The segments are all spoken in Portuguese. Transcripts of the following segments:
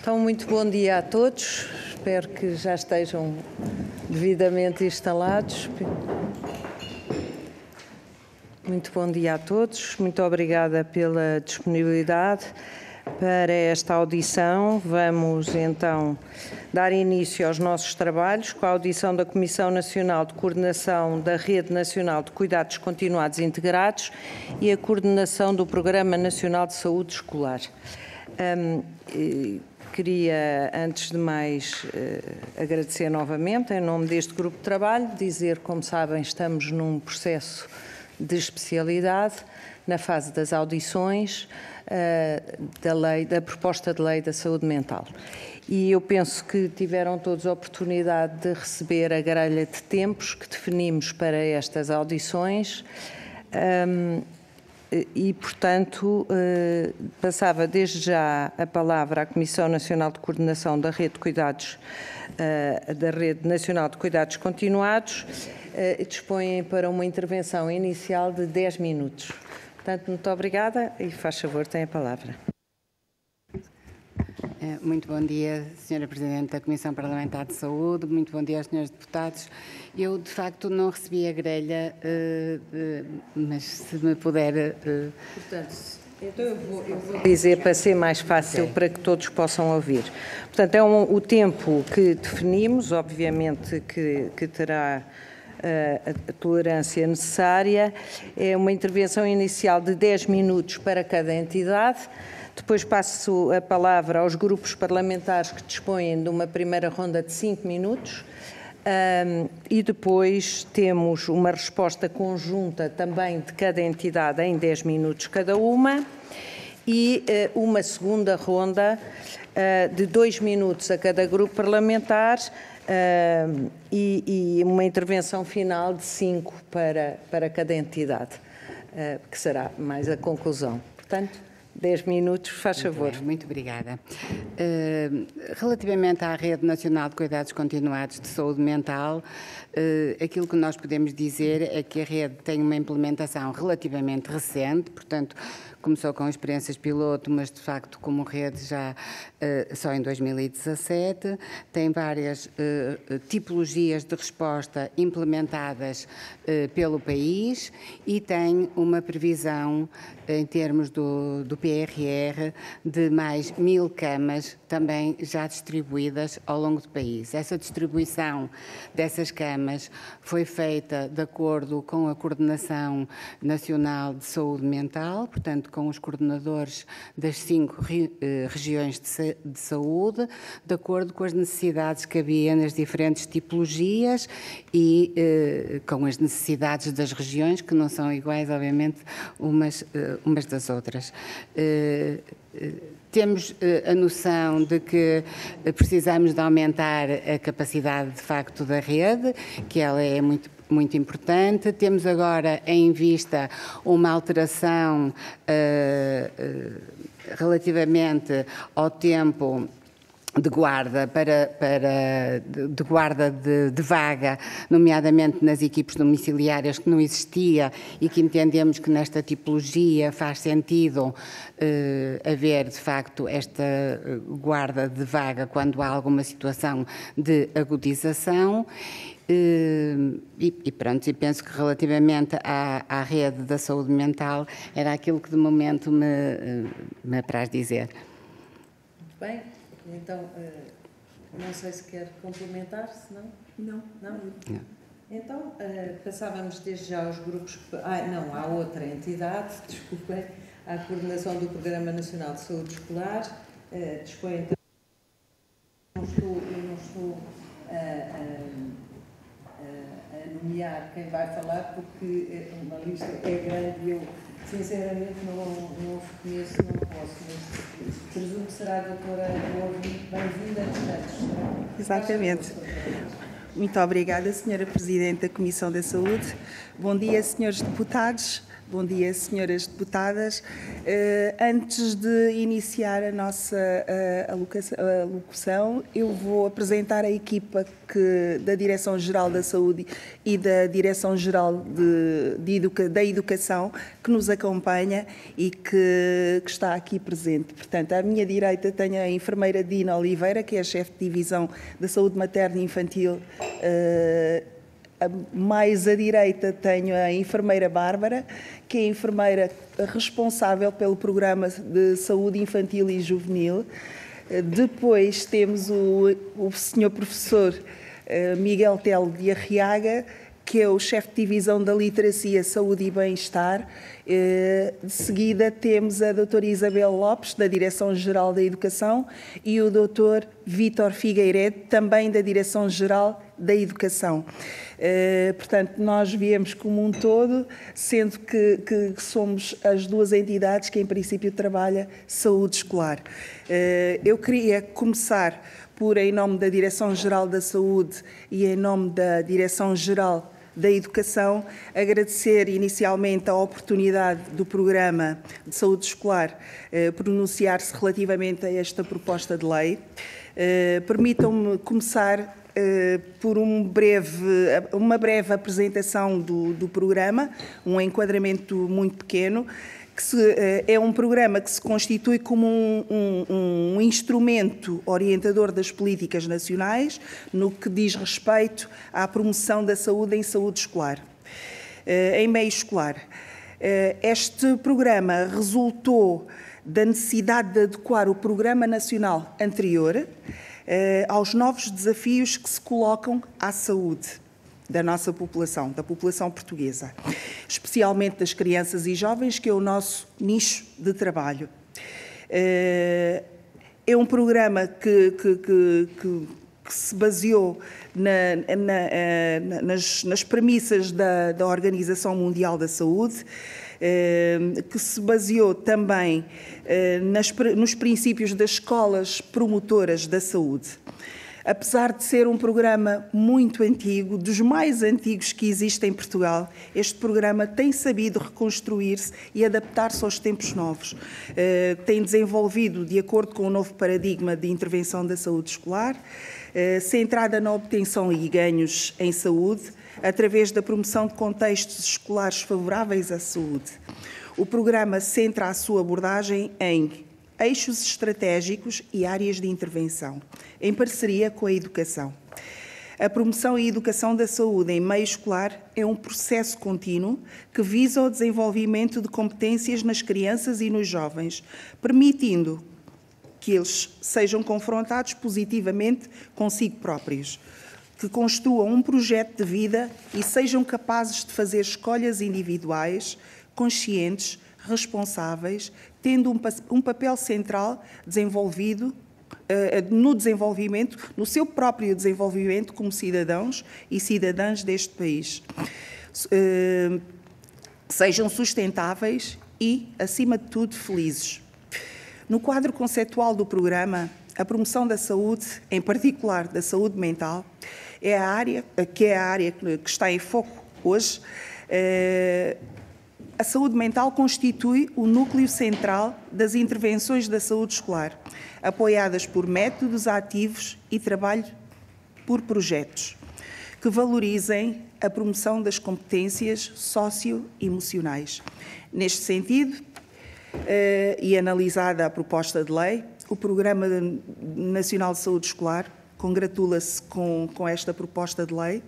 Então, muito bom dia a todos. Espero que já estejam devidamente instalados. Muito bom dia a todos. Muito obrigada pela disponibilidade para esta audição. Vamos então dar início aos nossos trabalhos com a audição da Comissão Nacional de Coordenação da Rede Nacional de Cuidados Continuados Integrados e a coordenação do Programa Nacional de Saúde Escolar. Um, Queria, antes de mais, eh, agradecer novamente, em nome deste grupo de trabalho, dizer, como sabem, estamos num processo de especialidade, na fase das audições eh, da, lei, da proposta de lei da saúde mental. E eu penso que tiveram todos a oportunidade de receber a grelha de tempos que definimos para estas audições. Um, e, portanto, eh, passava desde já a palavra à Comissão Nacional de Coordenação da Rede de Cuidados, eh, da Rede Nacional de Cuidados Continuados, dispõem para uma intervenção inicial de 10 minutos. Portanto, muito obrigada e faz favor, tem a palavra. Muito bom dia, Sra. Presidente da Comissão Parlamentar de Saúde, muito bom dia aos senhores deputados. Eu, de facto, não recebi a grelha, uh, uh, mas se me puder... Uh... Portanto, então eu vou, eu vou, dizer para ser mais fácil, para que todos possam ouvir. Portanto, é um, o tempo que definimos, obviamente que, que terá a, a tolerância necessária, é uma intervenção inicial de 10 minutos para cada entidade, depois passo a palavra aos grupos parlamentares que dispõem de uma primeira ronda de 5 minutos, um, e depois temos uma resposta conjunta também de cada entidade em 10 minutos cada uma. E uh, uma segunda ronda uh, de 2 minutos a cada grupo parlamentar uh, e, e, uma intervenção final de 5 para, para cada entidade, que será mais a conclusão. Portanto, 10 minutos, faz muito favor. Bem, muito obrigada. Uh, relativamente à Rede Nacional de Cuidados Continuados de Saúde Mental, uh, aquilo que nós podemos dizer é que a rede tem uma implementação relativamente recente, portanto, começou com experiências piloto, mas de facto como rede já uh, só em 2017. Tem várias uh, tipologias de resposta implementadas uh, pelo país e tem uma previsão em termos do, do PRR de mais mil camas também já distribuídas ao longo do país. Essa distribuição dessas camas foi feita de acordo com a Coordenação Nacional de Saúde Mental, portanto, com os coordenadores das cinco eh, regiões de saúde, de acordo com as necessidades que havia nas diferentes tipologias e eh, com as necessidades das regiões, que não são iguais, obviamente, umas, eh, umas das outras. Temos a noção de que precisamos de aumentar a capacidade de facto da rede, que ela é muito muito importante. Temos agora em vista uma alteração uh, uh, relativamente ao tempo de guarda para, para de guarda de, de, vaga, nomeadamente nas equipes domiciliárias que não existia e que entendemos que nesta tipologia faz sentido eh, haver de facto esta guarda de vaga quando há alguma situação de agudização e, e, pronto, e penso que relativamente à, à, rede da saúde mental era aquilo que de momento me, me apraz dizer. Muito bem, então não sei se quer complementar, se não? Não. Não? não. Então passávamos desde já aos grupos. Ah, não, há outra entidade, desculpem, à coordenação do Programa Nacional de Saúde Escolar, dispõe então. Não estou, eu não estou nomear quem vai falar, porque é uma lista é grande e eu, sinceramente, não, não conheço, não posso, mas presumo que será a doutora Bem-vinda a Exatamente. Muito obrigada, Senhora Presidente da Comissão da Saúde. Bom dia, senhores deputados. Bom dia, senhoras deputadas. Uh, antes de iniciar a nossa uh, alocução, eu vou apresentar a equipa que, da Direção-Geral da Saúde e da Direção-Geral Educa, da Educação que nos acompanha e que, que, está aqui presente. Portanto, à minha direita tenho a enfermeira Dina Oliveira, que é chefe de divisão da Saúde Materna e Infantil uh, mais à direita tenho a enfermeira Bárbara, que é a enfermeira responsável pelo programa de saúde infantil e juvenil. Depois temos o, o senhor professor eh, Miguel Telo de Arriaga, que é o chefe de divisão da literacia, saúde e bem-estar. Eh, de seguida temos a doutora Isabel Lopes, da Direção-Geral da Educação, e o doutor Vítor Figueiredo, também da Direção-Geral da Educação. Eh, portanto, nós viemos como um todo, sendo que, que, somos as duas entidades que, em princípio, trabalham saúde escolar. Eh, eu queria começar por, em nome da Direção-Geral da Saúde e em nome da Direção-Geral da Educação, agradecer inicialmente a oportunidade do Programa de Saúde Escolar eh, pronunciar-se relativamente a esta proposta de lei. Eh, Permitam-me começar por um breve, uma breve apresentação do, do, programa, um enquadramento muito pequeno, que se, eh, é um programa que se constitui como um, um, um, instrumento orientador das políticas nacionais no que diz respeito à promoção da saúde em saúde escolar, eh, em meio escolar. Este programa resultou da necessidade de adequar o programa nacional anterior eh, aos novos desafios que se colocam à saúde da nossa população, da população portuguesa, especialmente das crianças e jovens, que é o nosso nicho de trabalho. Eh, é um programa que, que, que, que se baseou na, na, eh, nas, nas, premissas da, da Organização Mundial da Saúde, que se baseou também eh, nas, nos princípios das escolas promotoras da saúde. Apesar de ser um programa muito antigo, dos mais antigos que existem em Portugal, este programa tem sabido reconstruir-se e adaptar-se aos tempos novos. Eh, tem desenvolvido, de acordo com o novo paradigma de intervenção da saúde escolar, eh, centrada na obtenção e ganhos em saúde, através da promoção de contextos escolares favoráveis à saúde. O programa centra a sua abordagem em eixos estratégicos e áreas de intervenção, em parceria com a educação. A promoção e educação da saúde em meio escolar é um processo contínuo que visa o desenvolvimento de competências nas crianças e nos jovens, permitindo que eles sejam confrontados positivamente consigo próprios, que construam um projeto de vida e sejam capazes de fazer escolhas individuais conscientes, responsáveis, tendo um, um papel central desenvolvido uh, no desenvolvimento, no seu próprio desenvolvimento como cidadãos e cidadãs deste país. Uh, sejam sustentáveis e, acima de tudo, felizes. No quadro conceptual do programa, a promoção da saúde, em particular da saúde mental, é a área que é a área que está em foco hoje. Uh, a saúde mental constitui o núcleo central das intervenções da saúde escolar, apoiadas por métodos ativos e trabalho por projetos que valorizem a promoção das competências socioemocionais. Neste sentido, eh, e analisada a proposta de lei, o Programa Nacional de Saúde Escolar congratula-se com, com esta proposta de lei,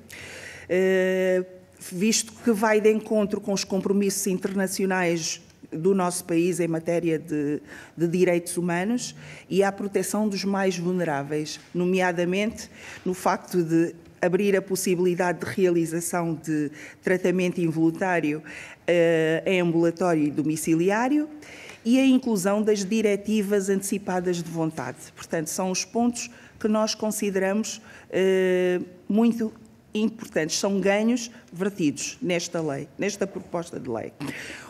eh, visto que vai de encontro com os compromissos internacionais do nosso país em matéria de, de, direitos humanos e à proteção dos mais vulneráveis, nomeadamente no facto de abrir a possibilidade de realização de tratamento involuntário eh, em ambulatório e domiciliário e a inclusão das diretivas antecipadas de vontade. Portanto, são os pontos que nós consideramos eh, muito importantes, são ganhos vertidos nesta lei, nesta proposta de lei.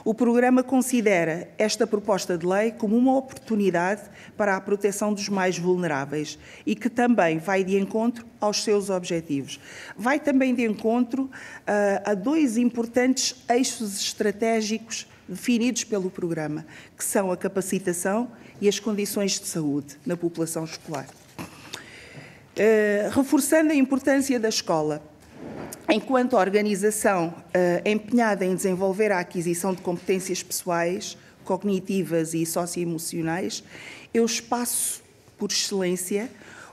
O programa considera esta proposta de lei como uma oportunidade para a proteção dos mais vulneráveis e que também vai de encontro aos seus objetivos. Vai também de encontro uh, a dois importantes eixos estratégicos definidos pelo programa, que são a capacitação e as condições de saúde na população escolar. Uh, reforçando a importância da escola, enquanto organização uh, empenhada em desenvolver a aquisição de competências pessoais, cognitivas e socioemocionais, é o espaço por excelência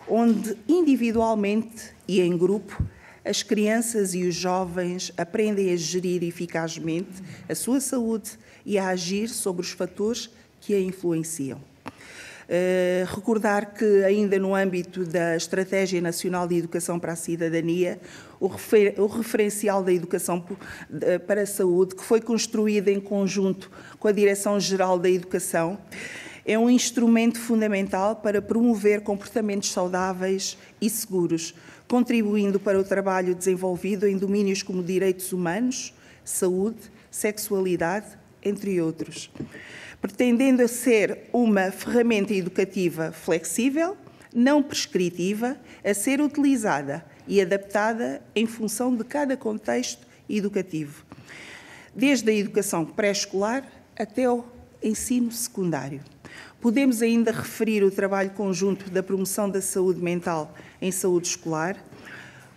onde individualmente e em grupo as crianças e os jovens aprendem a gerir eficazmente a sua saúde e a agir sobre os fatores que a influenciam. Uh, recordar que, ainda no âmbito da Estratégia Nacional de Educação para a Cidadania, o, refer o referencial da educação para a saúde, que foi construído em conjunto com a Direção-Geral da Educação, é um instrumento fundamental para promover comportamentos saudáveis e seguros, contribuindo para o trabalho desenvolvido em domínios como direitos humanos, saúde, sexualidade, entre outros. Pretendendo ser uma ferramenta educativa flexível, não prescritiva, a ser utilizada e adaptada em função de cada contexto educativo, desde a educação pré-escolar até o ensino secundário. Podemos ainda referir o trabalho conjunto da promoção da saúde mental em saúde escolar,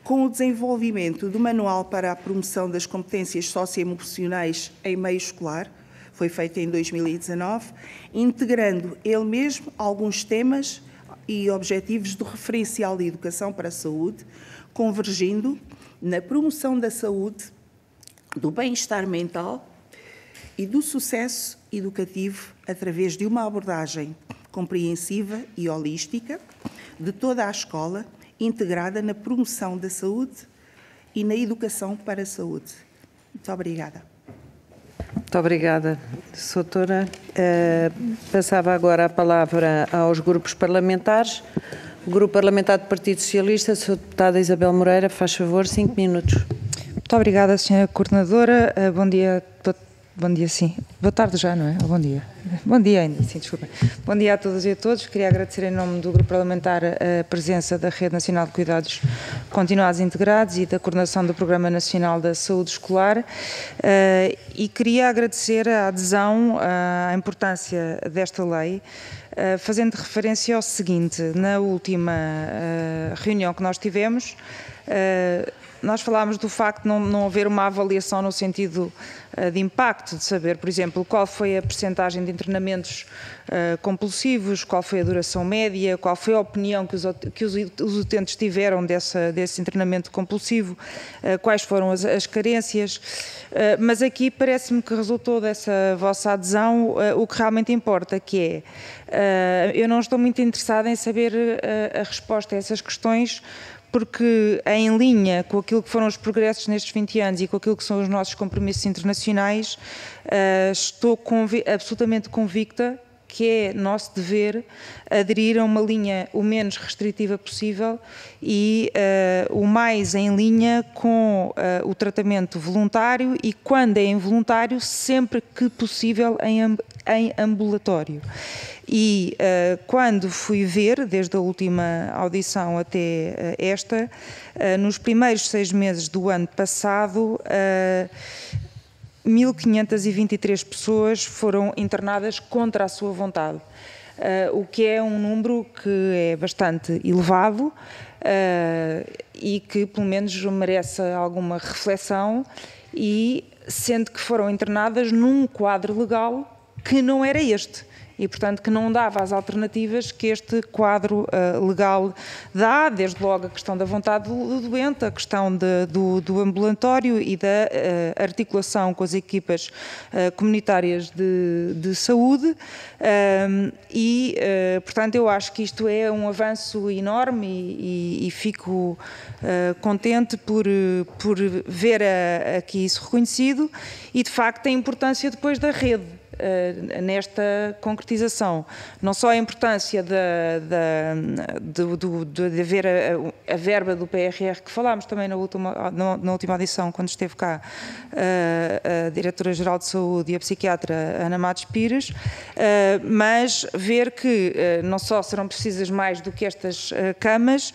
com o desenvolvimento do Manual para a Promoção das Competências Socioemocionais em Meio Escolar, foi feito em 2019, integrando ele mesmo alguns temas e objetivos do referencial de educação para a saúde, convergindo na promoção da saúde, do bem-estar mental e do sucesso educativo através de uma abordagem compreensiva e holística de toda a escola, integrada na promoção da saúde e na educação para a saúde. Muito obrigada. Muito obrigada, doutora. Uh, passava agora a palavra aos grupos parlamentares. O Grupo Parlamentar do Partido Socialista, a Sra. Deputada Isabel Moreira, faz favor, cinco minutos. Muito obrigada, Sra. Coordenadora. Uh, bom dia a Bom dia, sim. Boa tarde já, não é? Bom dia. Bom dia ainda, sim, desculpa. Bom dia a todas e a todos. Queria agradecer em nome do Grupo Parlamentar a presença da Rede Nacional de Cuidados Continuados Integrados e da coordenação do Programa Nacional da Saúde Escolar eh, e queria agradecer a adesão à importância desta lei eh, fazendo referência ao seguinte, na última eh, reunião que nós tivemos, nós falámos do facto de não, não haver uma avaliação no sentido uh, de impacto, de saber, por exemplo, qual foi a percentagem de internamentos uh, compulsivos, qual foi a duração média, qual foi a opinião que os, que os, utentes tiveram dessa, desse internamento compulsivo, uh, quais foram as, as carências. mas aqui parece-me que resultou dessa vossa adesão o que realmente importa, que é, eu não estou muito interessada em saber a resposta a essas questões porque em linha com aquilo que foram os progressos nestes 20 anos e com aquilo que são os nossos compromissos internacionais, uh, estou absolutamente convicta que é nosso dever aderir a uma linha o menos restritiva possível e uh, o mais em linha com uh, o tratamento voluntário e, quando é involuntário, sempre que possível em, em ambulatório. E uh, quando fui ver, desde a última audição até esta, nos primeiros seis meses do ano passado, 1.523 pessoas foram internadas contra a sua vontade, o que é um número que é bastante elevado e que, pelo menos, merece alguma reflexão. E sendo que foram internadas num quadro legal que não era este e, portanto, que não dava as alternativas que este quadro uh, legal dá, desde logo a questão da vontade do, do doente, a questão de, do, do, ambulatório e da uh, articulação com as equipas uh, comunitárias de, de saúde. e, portanto, eu acho que isto é um avanço enorme e, e, e fico contente por, por ver a, aqui isso reconhecido e, de facto, a importância depois da rede nesta concretização. Não só a importância da, de, de, de haver a, a, verba do PRR, que falámos também na última, na, última audição, quando esteve cá uh, a Diretora-Geral de Saúde e a psiquiatra Ana Matos Pires, uh, mas ver que não só serão precisas mais do que estas camas,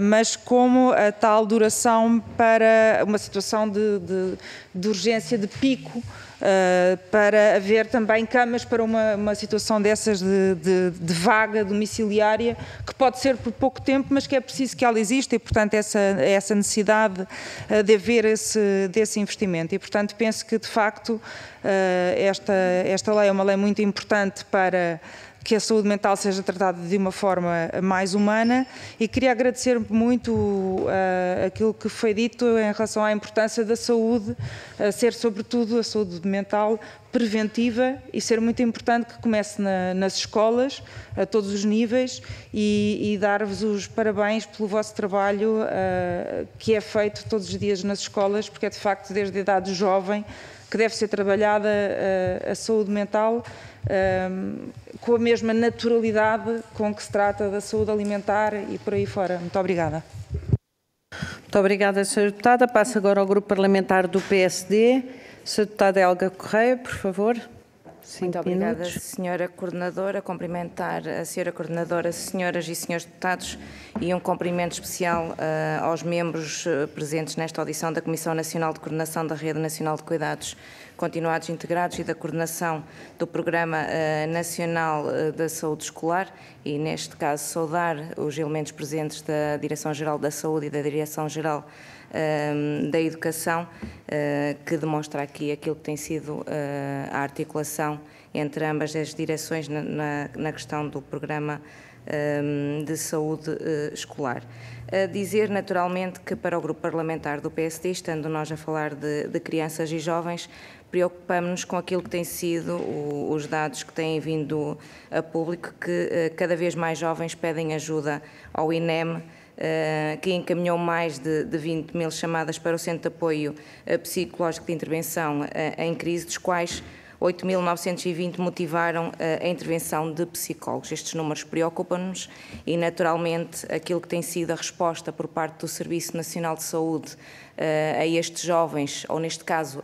mas como a tal duração para uma situação de, de, de urgência de pico uh, para haver também camas para uma, uma situação dessas de, de, de, vaga domiciliária, que pode ser por pouco tempo, mas que é preciso que ela exista e, portanto, essa, essa necessidade uh, de haver esse, desse investimento. E, portanto, penso que, de facto, esta, esta lei é uma lei muito importante para que a saúde mental seja tratada de uma forma mais humana e queria agradecer muito uh, aquilo que foi dito em relação à importância da saúde, uh, ser sobretudo a saúde mental preventiva e ser muito importante que comece na, nas escolas, a todos os níveis, e, e dar-vos os parabéns pelo vosso trabalho uh, que é feito todos os dias nas escolas, porque é de facto desde a idade jovem que deve ser trabalhada a saúde mental um, com a mesma naturalidade com que se trata da saúde alimentar e por aí fora. Muito obrigada. Muito obrigada, Sra. Deputada. Passo agora ao Grupo Parlamentar do PSD. Sra. Deputada Helga Correia, por favor. Muito obrigada, Senhora Coordenadora. Cumprimentar a Senhora Coordenadora, Senhoras e Senhores Deputados e um cumprimento especial uh, aos membros uh, presentes nesta audição da Comissão Nacional de Coordenação da Rede Nacional de Cuidados continuados integrados e da coordenação do Programa uh, Nacional da Saúde Escolar e, neste caso, saudar os elementos presentes da Direção-Geral da Saúde e da Direção-Geral uh, da Educação, que demonstra aqui aquilo que tem sido a articulação entre ambas as direções na, questão do Programa de Saúde Escolar. A dizer, naturalmente, que para o grupo parlamentar do PSD, estando nós a falar de, de crianças e jovens, preocupamos-nos com aquilo que têm sido o, os dados que têm vindo a público, que cada vez mais jovens pedem ajuda ao INEM, que encaminhou mais de, de 20 mil chamadas para o Centro de Apoio uh, Psicológico de Intervenção em crise, dos quais 8.920 motivaram a intervenção de psicólogos. Estes números preocupam-nos e, naturalmente, aquilo que tem sido a resposta por parte do Serviço Nacional de Saúde a estes jovens, ou neste caso,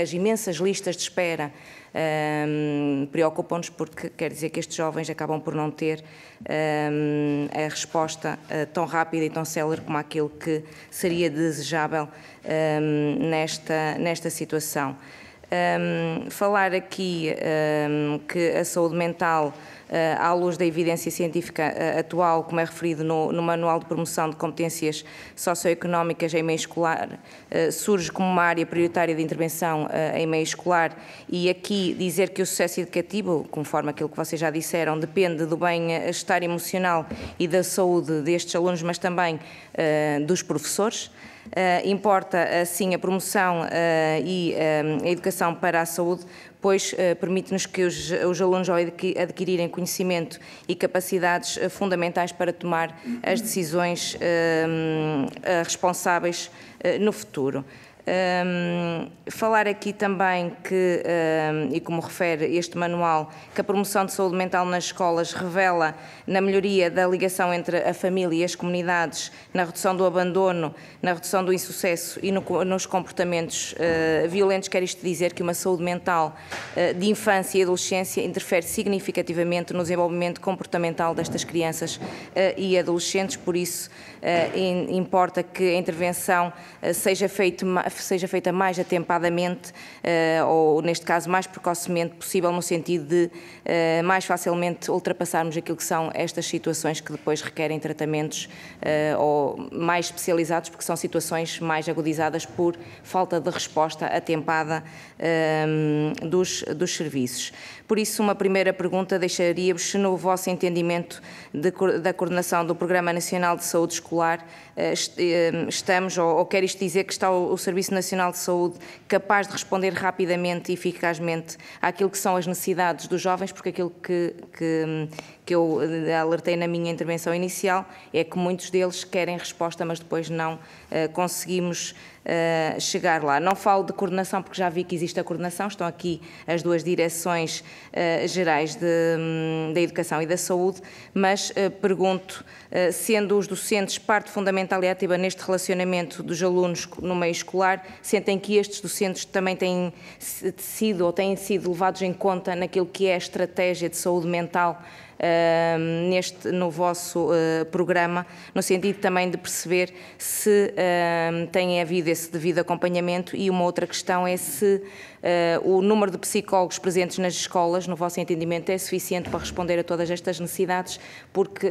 as imensas listas de espera preocupam-nos porque quer dizer que estes jovens acabam por não ter a resposta uh, tão rápida e tão célere como aquilo que seria desejável nesta, nesta situação. falar aqui que a saúde mental à luz da evidência científica eh, atual, como é referido no, no Manual de Promoção de Competências Socioeconómicas em Meio Escolar, eh, surge como uma área prioritária de intervenção em meio escolar e aqui dizer que o sucesso educativo, conforme aquilo que vocês já disseram, depende do bem-estar emocional e da saúde destes alunos, mas também dos professores. Uh, importa, assim, a promoção uh, e uh, a educação para a saúde, pois permite-nos que os, os, alunos, ao adquirirem conhecimento e capacidades fundamentais para tomar as decisões responsáveis no futuro. Um, falar aqui também que, um, e como refere este manual, que a promoção de saúde mental nas escolas revela na melhoria da ligação entre a família e as comunidades, na redução do abandono, na redução do insucesso e no, nos comportamentos uh, violentos. Quer isto dizer que uma saúde mental uh, de infância e adolescência interfere significativamente no desenvolvimento comportamental destas crianças uh, e adolescentes, por isso importa que a intervenção seja feita seja feita mais atempadamente, uh, ou neste caso mais precocemente possível, no sentido de mais facilmente ultrapassarmos aquilo que são estas situações que depois requerem tratamentos ou mais especializados, porque são situações mais agudizadas por falta de resposta atempada dos, dos serviços. Por isso, uma primeira pergunta deixaria-vos se no vosso entendimento de, da coordenação do Programa Nacional de Saúde Escolar eh, eh, estamos, ou, ou quer isto dizer que está o, o, Serviço Nacional de Saúde capaz de responder rapidamente e eficazmente àquilo que são as necessidades dos jovens, porque aquilo que, que, que eu eh, alertei na minha intervenção inicial é que muitos deles querem resposta, mas depois não conseguimos uh, chegar lá. Não falo de coordenação, porque já vi que existe a coordenação, estão aqui as duas direções uh, gerais de, um, da Educação e da Saúde, mas uh, pergunto, sendo os docentes parte fundamental e ativa neste relacionamento dos alunos no meio escolar, sentem que estes docentes também têm sido ou têm sido levados em conta naquilo que é a estratégia de saúde mental neste, no vosso uh, programa, no sentido também de perceber se uh, tem havido esse devido acompanhamento e uma outra questão é se o número de psicólogos presentes nas escolas, no vosso entendimento, é suficiente para responder a todas estas necessidades, porque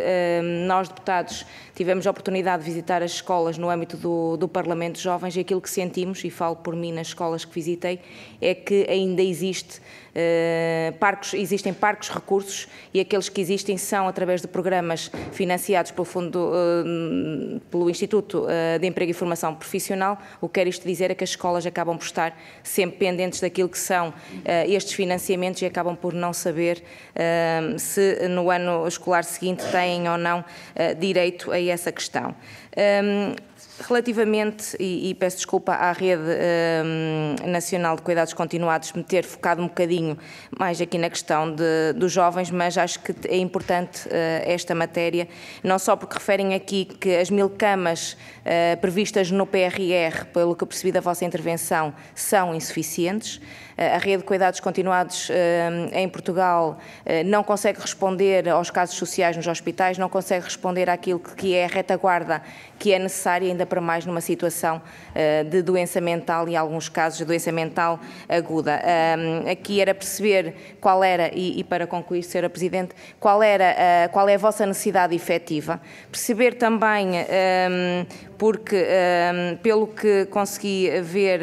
nós, deputados, tivemos a oportunidade de visitar as escolas no âmbito do, do Parlamento de Jovens e aquilo que sentimos, e falo por mim nas escolas que visitei, é que ainda existe Uh, parcos, existem parcos recursos e aqueles que existem são através de programas financiados pelo, fundo, uh, pelo Instituto uh, de Emprego e Formação Profissional. O que quer isto dizer é que as escolas acabam por estar sempre pendentes daquilo que são estes financiamentos e acabam por não saber se no ano escolar seguinte têm ou não direito a essa questão. Um, Relativamente, e, e, peço desculpa à Rede um, Nacional de Cuidados Continuados me ter focado um bocadinho mais aqui na questão de, dos jovens, mas acho que é importante uh, esta matéria, não só porque referem aqui que as mil camas uh, previstas no PRR, pelo que percebi da vossa intervenção, são insuficientes, a rede de cuidados continuados eh, em Portugal eh, não consegue responder aos casos sociais nos hospitais, não consegue responder àquilo que é a retaguarda que é necessária, ainda para mais numa situação eh, de doença mental e, alguns casos, de doença mental aguda. Aqui era perceber qual era, e para concluir, Sra. Presidente, qual, era, qual é a vossa necessidade efetiva, perceber também, porque, pelo que consegui ver,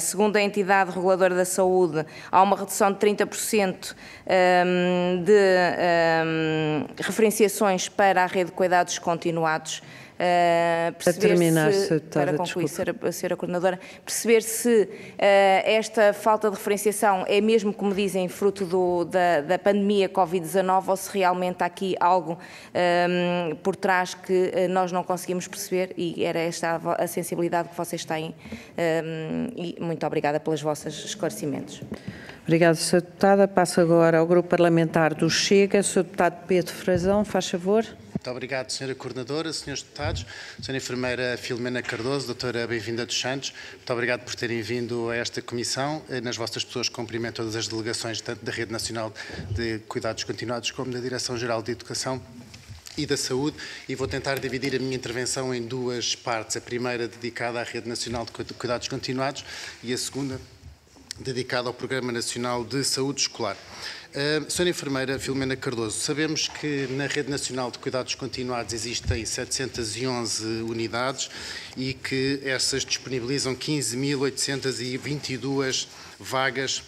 segundo a entidade reguladora da saúde, há uma redução de 30% hum, de hum, referenciações para a rede de cuidados continuados. Uh, para terminar, se, para concluir, ser, ser a coordenadora, perceber se uh, esta falta de referenciação é mesmo, como dizem, fruto do, da, da, pandemia Covid-19 ou se realmente há aqui algo um, por trás que uh, nós não conseguimos perceber e era esta a, a sensibilidade que vocês têm um, e muito obrigada pelos vossos esclarecimentos. Obrigada, Sra. Deputada. Passo agora ao Grupo Parlamentar do Chega. Sr. Deputado Pedro Frazão, faz favor. Muito obrigado, Sra. Coordenadora, Srs. Deputados, Sra. Enfermeira Filomena Cardoso, Doutora Bem-vinda dos Santos, muito obrigado por terem vindo a esta Comissão. Eh, nas vossas pessoas cumprimento todas as delegações, tanto da Rede Nacional de Cuidados Continuados como da Direção-Geral de Educação e da Saúde e vou tentar dividir a minha intervenção em duas partes. A primeira dedicada à Rede Nacional de Cuidados Continuados e a segunda dedicada ao Programa Nacional de Saúde Escolar. Uh, Sra. Enfermeira Filomena Cardoso, sabemos que na Rede Nacional de Cuidados Continuados existem 711 unidades e que essas disponibilizam 15.822 vagas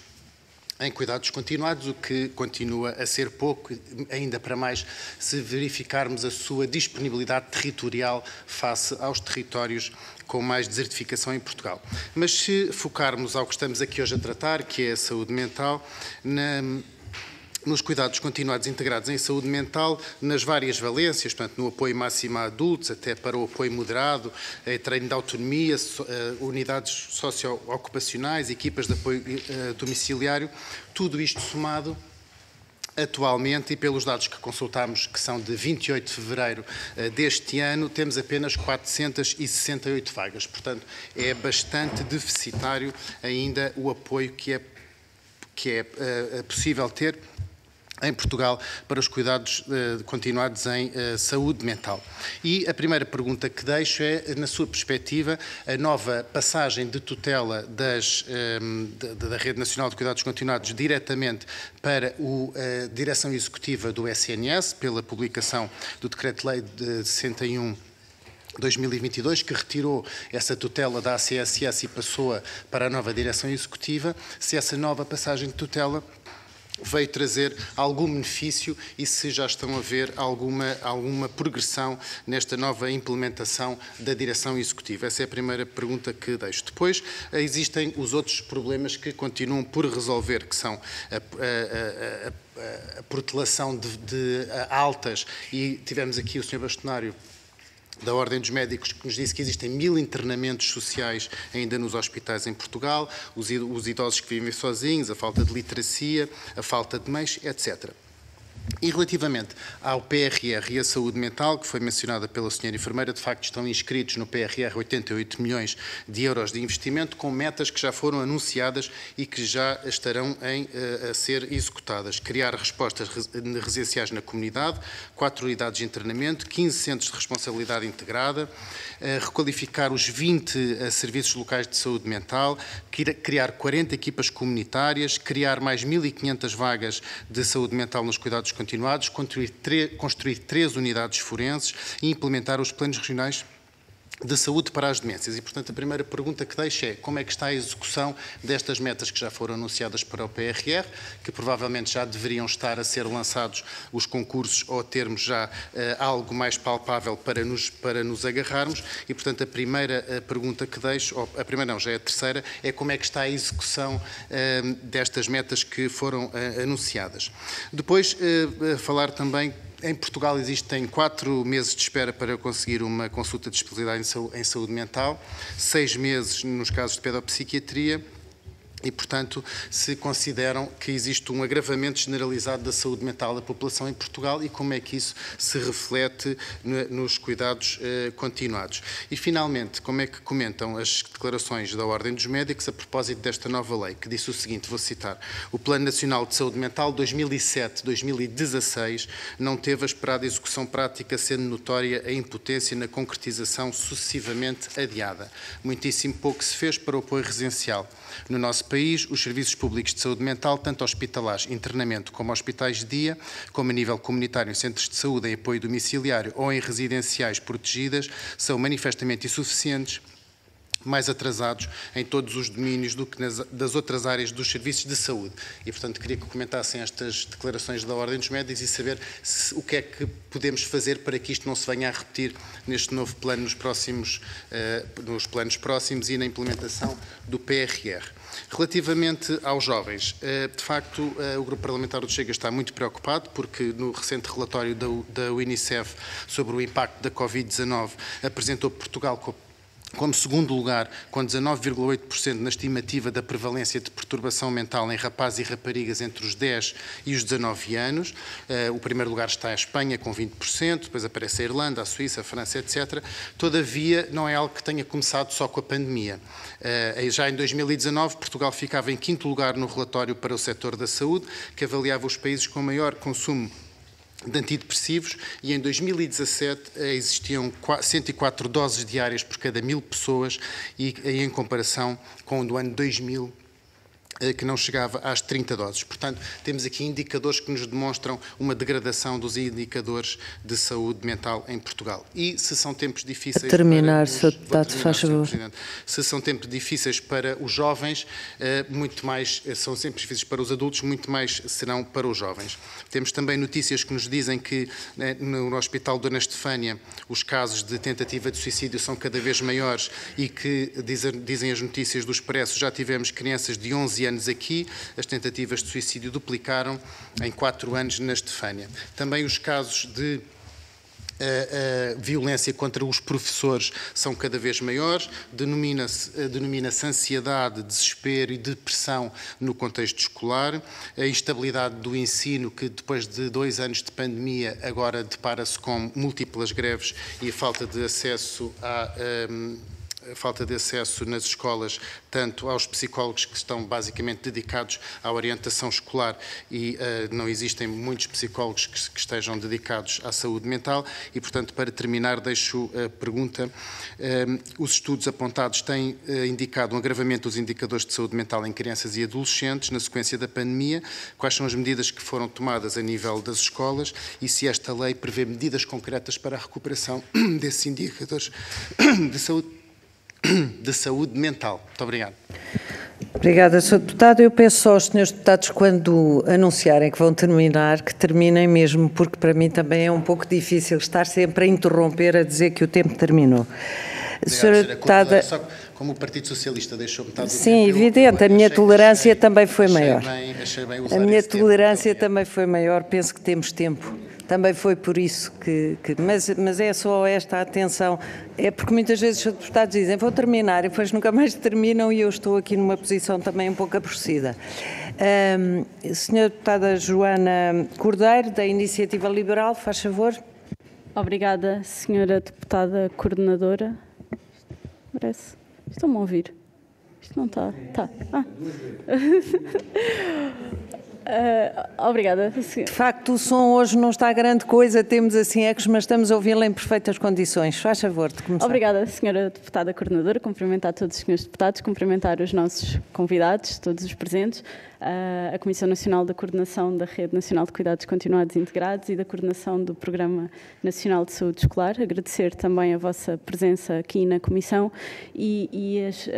em cuidados continuados, o que continua a ser pouco, ainda para mais se verificarmos a sua disponibilidade territorial face aos territórios com mais desertificação em Portugal. Mas se focarmos ao que estamos aqui hoje a tratar, que é a saúde mental, na, nos cuidados continuados integrados em saúde mental, nas várias valências, portanto, no apoio máximo a adultos, até para o apoio moderado, eh, treino de autonomia, eh, unidades socio-ocupacionais, equipas de apoio eh, domiciliário, tudo isto somado Atualmente, e pelos dados que consultamos, que são de 28 de fevereiro deste ano, temos apenas 468 vagas. Portanto, é bastante deficitário ainda o apoio que é, que é possível ter em Portugal para os cuidados uh, continuados em uh, saúde mental. E a primeira pergunta que deixo é, na sua perspectiva, a nova passagem de tutela das, um, ehm, da, da, Rede Nacional de Cuidados Continuados diretamente para a direção executiva do SNS, pela publicação do Decreto-Lei de 61 2022, que retirou essa tutela da ACSS e passou-a para a nova direção executiva, se essa nova passagem de tutela veio trazer algum benefício e se já estão a ver alguma, alguma progressão nesta nova implementação da direção executiva. Essa é a primeira pergunta que deixo. Depois, existem os outros problemas que continuam por resolver, que são a, a, a, a protelação de, de altas, e tivemos aqui o Sr. Bastonário da Ordem dos Médicos, que nos disse que existem mil internamentos sociais ainda nos hospitais em Portugal, os idosos que vivem sozinhos, a falta de literacia, a falta de meios, etc. E relativamente ao PRR e à saúde mental, que foi mencionada pela senhora enfermeira, de facto estão inscritos no PRR 88 milhões de euros de investimento, com metas que já foram anunciadas e que já estarão em, eh, a ser executadas. Criar respostas residenciais na comunidade, quatro unidades de internamento, 15 centros de responsabilidade integrada, eh, requalificar os 20 eh, serviços locais de saúde mental, criar 40 equipas comunitárias, criar mais 1.500 vagas de saúde mental nos cuidados continuados construir três unidades forenses e implementar os planos regionais de saúde para as demências. E, portanto, a primeira pergunta que deixo é como é que está a execução destas metas que já foram anunciadas para o PRR, que provavelmente já deveriam estar a ser lançados os concursos ou termos já uh, algo mais palpável para nos, para nos agarrarmos. E, portanto, a primeira uh, pergunta que deixo, ou a primeira não, já é a terceira, é como é que está a execução uh, destas metas que foram anunciadas. Depois, falar também em Portugal existem quatro meses de espera para conseguir uma consulta de especialidade em saúde mental, seis meses nos casos de pedopsiquiatria e, portanto, se consideram que existe um agravamento generalizado da saúde mental da população em Portugal e como é que isso se reflete nos cuidados eh, continuados. E, finalmente, como é que comentam as declarações da Ordem dos Médicos a propósito desta nova lei, que disse o seguinte, vou citar, o Plano Nacional de Saúde Mental 2007-2016 não teve a esperada execução prática, sendo notória a impotência na concretização sucessivamente adiada. Muitíssimo pouco se fez para o apoio residencial. No nosso país, os serviços públicos de saúde mental, tanto hospitalares, internamento, como hospitais de dia, como a nível comunitário em centros de saúde em apoio domiciliário ou em residenciais protegidas, são manifestamente insuficientes mais atrasados em todos os domínios do que nas, das outras áreas dos serviços de saúde. E, portanto, queria que comentassem estas declarações da Ordem dos Médicos e saber se, o que é que podemos fazer para que isto não se venha a repetir neste novo plano nos próximos, uh, nos planos próximos e na implementação do PRR. Relativamente aos jovens, uh, de facto, uh, o Grupo Parlamentar do Chega está muito preocupado porque no recente relatório da UNICEF sobre o impacto da Covid-19 apresentou Portugal como segundo lugar, com 19,8% na estimativa da prevalência de perturbação mental em rapazes e raparigas entre os 10 e os 19 anos. Uh, o primeiro lugar está a Espanha, com 20%, depois aparece a Irlanda, a Suíça, a França, etc. Todavia, não é algo que tenha começado só com a pandemia. Uh, já em 2019, Portugal ficava em quinto lugar no relatório para o setor da saúde, que avaliava os países com maior consumo de antidepressivos e em 2017 eh, existiam 104 doses diárias por cada mil pessoas e em comparação com o do ano 2000 eh, que não chegava às 30 doses. Portanto, temos aqui indicadores que nos demonstram uma degradação dos indicadores de saúde mental em Portugal. E se são tempos difíceis terminar, para os, deputado, faz favor. Se são tempos difíceis para os jovens, eh, muito mais eh, são sempre difíceis para os adultos, muito mais serão para os jovens. Temos também notícias que nos dizem que no Hospital Dona Estefânia os casos de tentativa de suicídio são cada vez maiores e que dizem as notícias do Expresso já tivemos crianças de 11 anos aqui, as tentativas de suicídio duplicaram em quatro anos na Estefânia. Também os casos de a, a, violência contra os professores são cada vez maiores, denomina-se denomina ansiedade, desespero e depressão no contexto escolar, a instabilidade do ensino, que depois de dois anos de pandemia agora depara-se com múltiplas greves e a falta de acesso a. Um, a falta de acesso nas escolas, tanto aos psicólogos que estão basicamente dedicados à orientação escolar e uh, não existem muitos psicólogos que, que, estejam dedicados à saúde mental e, portanto, para terminar, deixo a pergunta. Uh, os estudos apontados têm uh, indicado um agravamento dos indicadores de saúde mental em crianças e adolescentes na sequência da pandemia. Quais são as medidas que foram tomadas a nível das escolas e se esta lei prevê medidas concretas para a recuperação desses indicadores de saúde de saúde mental. Muito obrigado. Obrigada, Sr. Deputado. Eu peço aos senhores deputados, quando anunciarem que vão terminar, que terminem mesmo, porque para mim também é um pouco difícil estar sempre a interromper, a dizer que o tempo terminou. Senhora Deputada. Só como o Partido Socialista deixou metade do Sim, tempo, evidente, eu, a minha tolerância achei, também foi maior. Bem, a minha tolerância também foi maior, penso que temos tempo também foi por isso que. que mas, mas é só esta atenção. É porque muitas vezes os deputados dizem vou terminar e depois nunca mais terminam e eu estou aqui numa posição também um pouco aborrecida. Um, senhora Deputada Joana Cordeiro, da Iniciativa Liberal, faz favor. Obrigada, Senhora Deputada Coordenadora. Parece. Estão-me a ouvir? Isto não está. Está. Ah. Uh, obrigada. De facto, o som hoje não está grande coisa, temos assim ecos, mas estamos a ouvi-la em perfeitas condições. Faz favor de começar. Obrigada, senhora deputada coordenadora. Cumprimentar todos os senhores deputados, cumprimentar os nossos convidados, todos os presentes a Comissão Nacional da Coordenação da Rede Nacional de Cuidados Continuados Integrados e da coordenação do Programa Nacional de Saúde Escolar. Agradecer também a vossa presença aqui na Comissão e, e as, uh,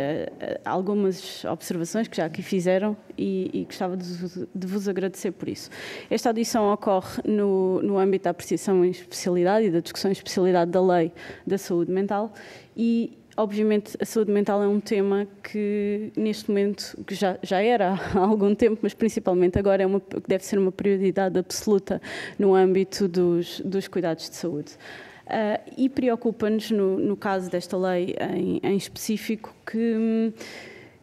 algumas observações que já aqui fizeram e, e gostava de, de, vos agradecer por isso. Esta audição ocorre no, no âmbito da apreciação em especialidade e da discussão em especialidade da Lei da Saúde Mental e obviamente a saúde mental é um tema que neste momento, que já, já era há algum tempo, mas principalmente agora é uma, deve ser uma prioridade absoluta no âmbito dos, dos cuidados de saúde. Uh, e preocupa-nos, no, no, caso desta lei em, em específico, que,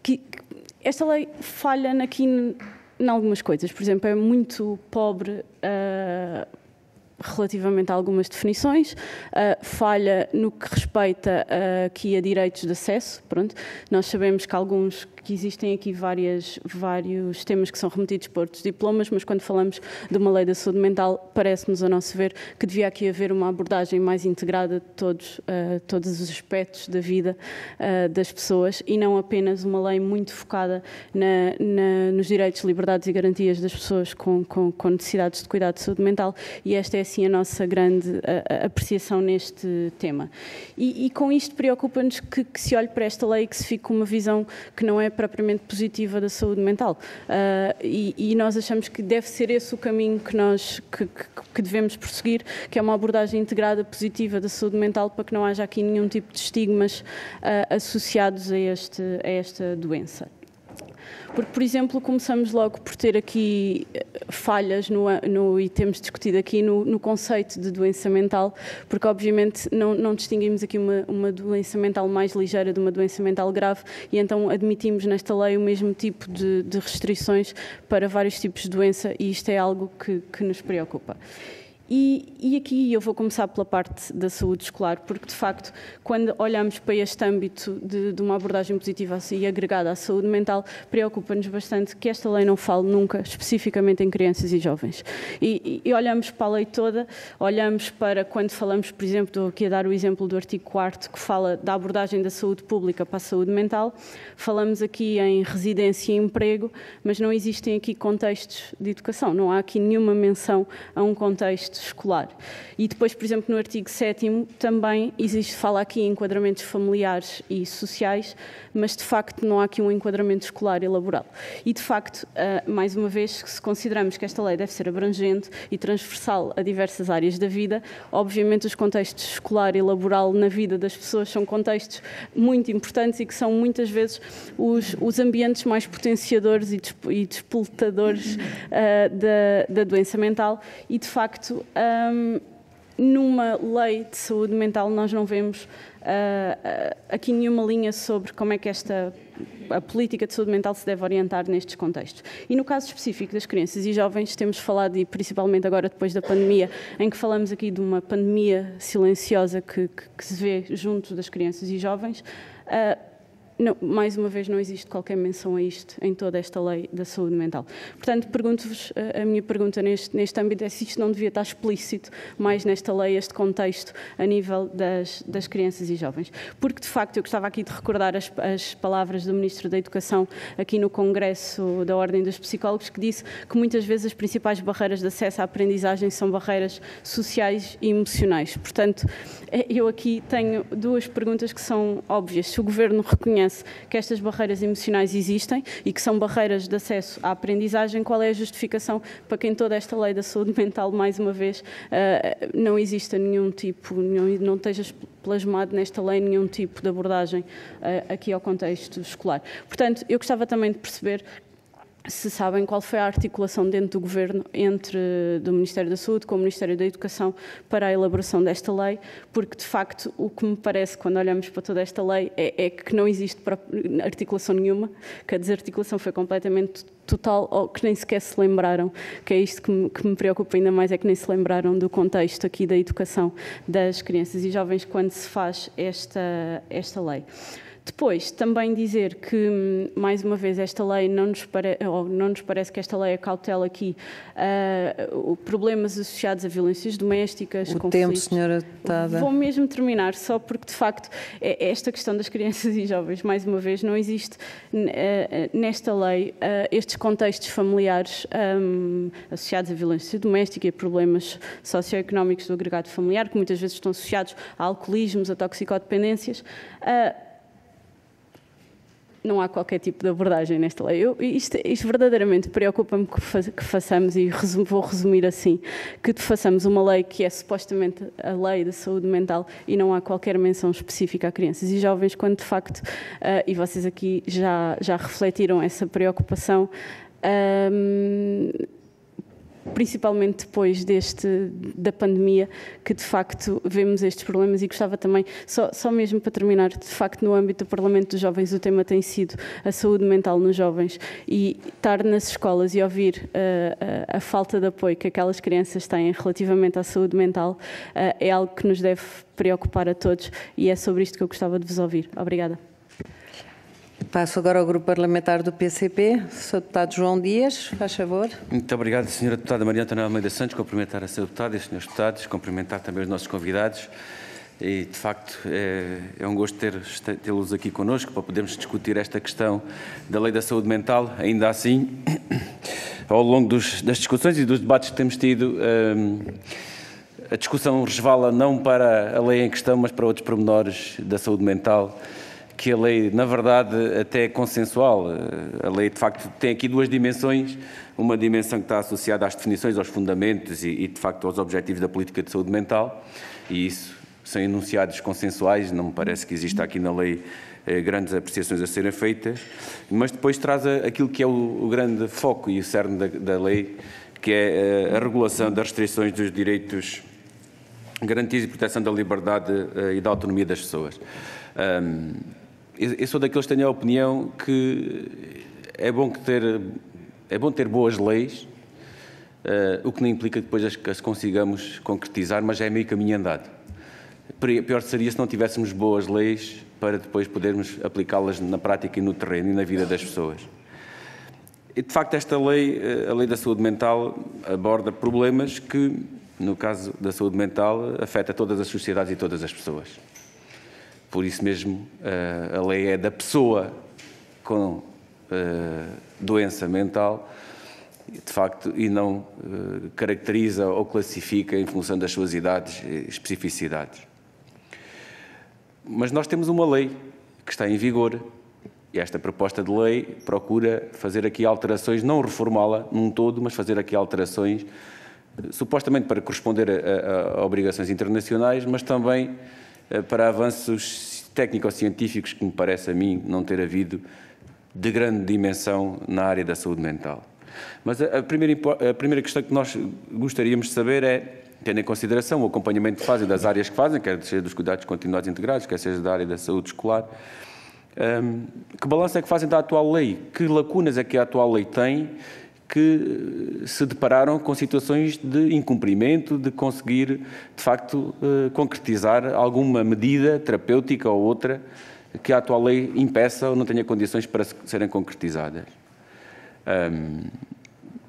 que, esta lei falha aqui em algumas coisas. Por exemplo, é muito pobre. Uh, relativamente a algumas definições, uh, falha no que respeita uh, aqui a direitos de acesso. Pronto, nós sabemos que alguns que existem aqui várias, vários temas que são remetidos por outros diplomas, mas quando falamos de uma lei da saúde mental, parece-nos, a nosso ver, que devia aqui haver uma abordagem mais integrada de todos, uh, todos os aspectos da vida uh, das pessoas e não apenas uma lei muito focada na, na, nos direitos, liberdades e garantias das pessoas com, com, com, necessidades de cuidado de saúde mental e esta é, assim, a nossa grande uh, apreciação neste tema. E, e com isto preocupa-nos que, que se olhe para esta lei e que se fique com uma visão que não é propriamente positiva da saúde mental. Uh, e, e, nós achamos que deve ser esse o caminho que nós que, que, que, devemos prosseguir, que é uma abordagem integrada positiva da saúde mental para que não haja aqui nenhum tipo de estigmas uh, associados a, este, a esta doença. Porque, por exemplo, começamos logo por ter aqui eh, falhas no, no e temos discutido aqui no, no, conceito de doença mental, porque obviamente não, não distinguimos aqui uma, uma, doença mental mais ligeira de uma doença mental grave e então admitimos nesta lei o mesmo tipo de, de restrições para vários tipos de doença e isto é algo que, que nos preocupa. E, e, aqui eu vou começar pela parte da saúde escolar, porque de facto, quando olhamos para este âmbito de, de uma abordagem positiva assim, agregada à saúde mental, preocupa-nos bastante que esta lei não fale nunca especificamente em crianças e jovens. E, e, olhamos para a lei toda, olhamos para quando falamos, por exemplo, estou aqui a dar o exemplo do artigo 4 que fala da abordagem da saúde pública para a saúde mental, falamos aqui em residência e emprego, mas não existem aqui contextos de educação, não há aqui nenhuma menção a um contexto escolar. E depois, por exemplo, no artigo 7 também existe, fala aqui em enquadramentos familiares e sociais, mas de facto não há aqui um enquadramento escolar e laboral. E de facto, uh, mais uma vez, se consideramos que esta lei deve ser abrangente e transversal a diversas áreas da vida, obviamente os contextos escolar e laboral na vida das pessoas são contextos muito importantes e que são muitas vezes os, os ambientes mais potenciadores e, e despoletadores uh, da, da doença mental e de facto um, numa lei de saúde mental nós não vemos uh, aqui nenhuma linha sobre como é que esta a política de saúde mental se deve orientar nestes contextos. E no caso específico das crianças e jovens, temos falado, e principalmente agora depois da pandemia, em que falamos aqui de uma pandemia silenciosa que, que, que se vê junto das crianças e jovens, uh, não, mais uma vez, não existe qualquer menção a isto em toda esta lei da saúde mental. Portanto, pergunto-vos, eh, a minha pergunta neste, neste âmbito é se isto não devia estar explícito mais nesta lei, este contexto a nível das, das crianças e jovens. Porque, de facto, eu gostava aqui de recordar as, as palavras do Ministro da Educação aqui no Congresso da Ordem dos Psicólogos, que disse que muitas vezes as principais barreiras de acesso à aprendizagem são barreiras sociais e emocionais. Portanto, eh, eu aqui tenho duas perguntas que são óbvias. Se o Governo reconhece reconhece que estas barreiras emocionais existem e que são barreiras de acesso à aprendizagem, qual é a justificação para que em toda esta lei da saúde mental, mais uma vez, eh, não exista nenhum tipo, não esteja plasmado nesta lei nenhum tipo de abordagem eh, aqui ao contexto escolar. Portanto, eu gostava também de perceber se sabem qual foi a articulação dentro do Governo entre do Ministério da Saúde com o Ministério da Educação para a elaboração desta lei, porque de facto o que me parece quando olhamos para toda esta lei é, é que não existe articulação nenhuma, que a desarticulação foi completamente total ou que nem sequer se lembraram, que é isto que me, que me preocupa ainda mais, é que nem se lembraram do contexto aqui da educação das crianças e jovens quando se faz esta, esta lei. Depois, também dizer que, mais uma vez, esta lei não nos, pare... não nos parece que esta lei acautela aqui uh, problemas associados a violências domésticas, o conflitos. tempo, senhora deputada. Vou mesmo terminar, só porque, de facto, é esta questão das crianças e jovens, mais uma vez, não existe uh, nesta lei uh, estes contextos familiares um, associados a violência doméstica e a problemas socioeconómicos do agregado familiar, que muitas vezes estão associados a alcoolismos, a toxicodependências. Uh, não há qualquer tipo de abordagem nesta lei. Eu, isto, isto, verdadeiramente preocupa-me que, fa que, façamos, e vou resumir assim, que façamos uma lei que é supostamente a lei da saúde mental e não há qualquer menção específica a crianças e jovens, quando de facto, uh, e vocês aqui já, já refletiram essa preocupação, um, principalmente depois deste, da pandemia, que de facto vemos estes problemas e gostava também, só, só mesmo para terminar, de facto no âmbito do Parlamento dos Jovens o tema tem sido a saúde mental nos jovens e estar nas escolas e ouvir uh, a, a, falta de apoio que aquelas crianças têm relativamente à saúde mental uh, é algo que nos deve preocupar a todos e é sobre isto que eu gostava de vos ouvir. Obrigada. Passo agora ao Grupo Parlamentar do PCP. Sr. Deputado João Dias, faz favor. Muito obrigado, Sra. Deputada Maria Antônia Almeida Santos. Cumprimentar a Sra. Deputada e os Srs. Deputados, cumprimentar também os nossos convidados. E, de facto, é, é um gosto tê-los aqui connosco para podermos discutir esta questão da Lei da Saúde Mental. Ainda assim, ao longo dos, das discussões e dos debates que temos tido, hum, a discussão resvala não para a lei em questão, mas para outros pormenores da saúde mental que a lei, na verdade, até é consensual. A lei, de facto, tem aqui duas dimensões. Uma dimensão que está associada às definições, aos fundamentos e, e de facto, aos objetivos da política de saúde mental. E isso são enunciados consensuais, não me parece que exista aqui na lei eh, grandes apreciações a serem feitas, mas depois traz aquilo que é o, o grande foco e o cerne da, da, lei, que é eh, a regulação das restrições dos direitos garantidos e proteção da liberdade eh, e da autonomia das pessoas. Um, eu sou daqueles que têm a opinião que é bom que ter é bom ter boas leis, uh, o que não implica que depois as, as consigamos concretizar, mas é meio caminho andado. Pior seria se não tivéssemos boas leis para depois podermos aplicá-las na prática e no terreno e na vida das pessoas. E, de facto, esta lei, eh, a lei da saúde mental, aborda problemas que, no caso da saúde mental, afeta todas as sociedades e todas as pessoas. Por isso mesmo, eh, a lei é da pessoa com eh, doença mental, de facto, e não eh, caracteriza ou classifica em função das suas idades e especificidades. Mas nós temos uma lei que está em vigor e esta proposta de lei procura fazer aqui alterações, não reformá-la num todo, mas fazer aqui alterações, supostamente para corresponder a, a, a obrigações internacionais, mas também para avanços técnico-científicos que me parece a mim não ter havido de grande dimensão na área da saúde mental. Mas a primeira, a primeira questão que nós gostaríamos de saber é, tendo em consideração o acompanhamento que fazem das áreas que fazem, quer seja dos cuidados continuados integrados, quer seja da área da saúde escolar, um, que balanço é que fazem da atual lei? Que lacunas é que a atual lei tem que se depararam com situações de incumprimento, de conseguir, de facto, eh, concretizar alguma medida terapêutica ou outra que a atual lei impeça ou não tenha condições para serem concretizadas. Um,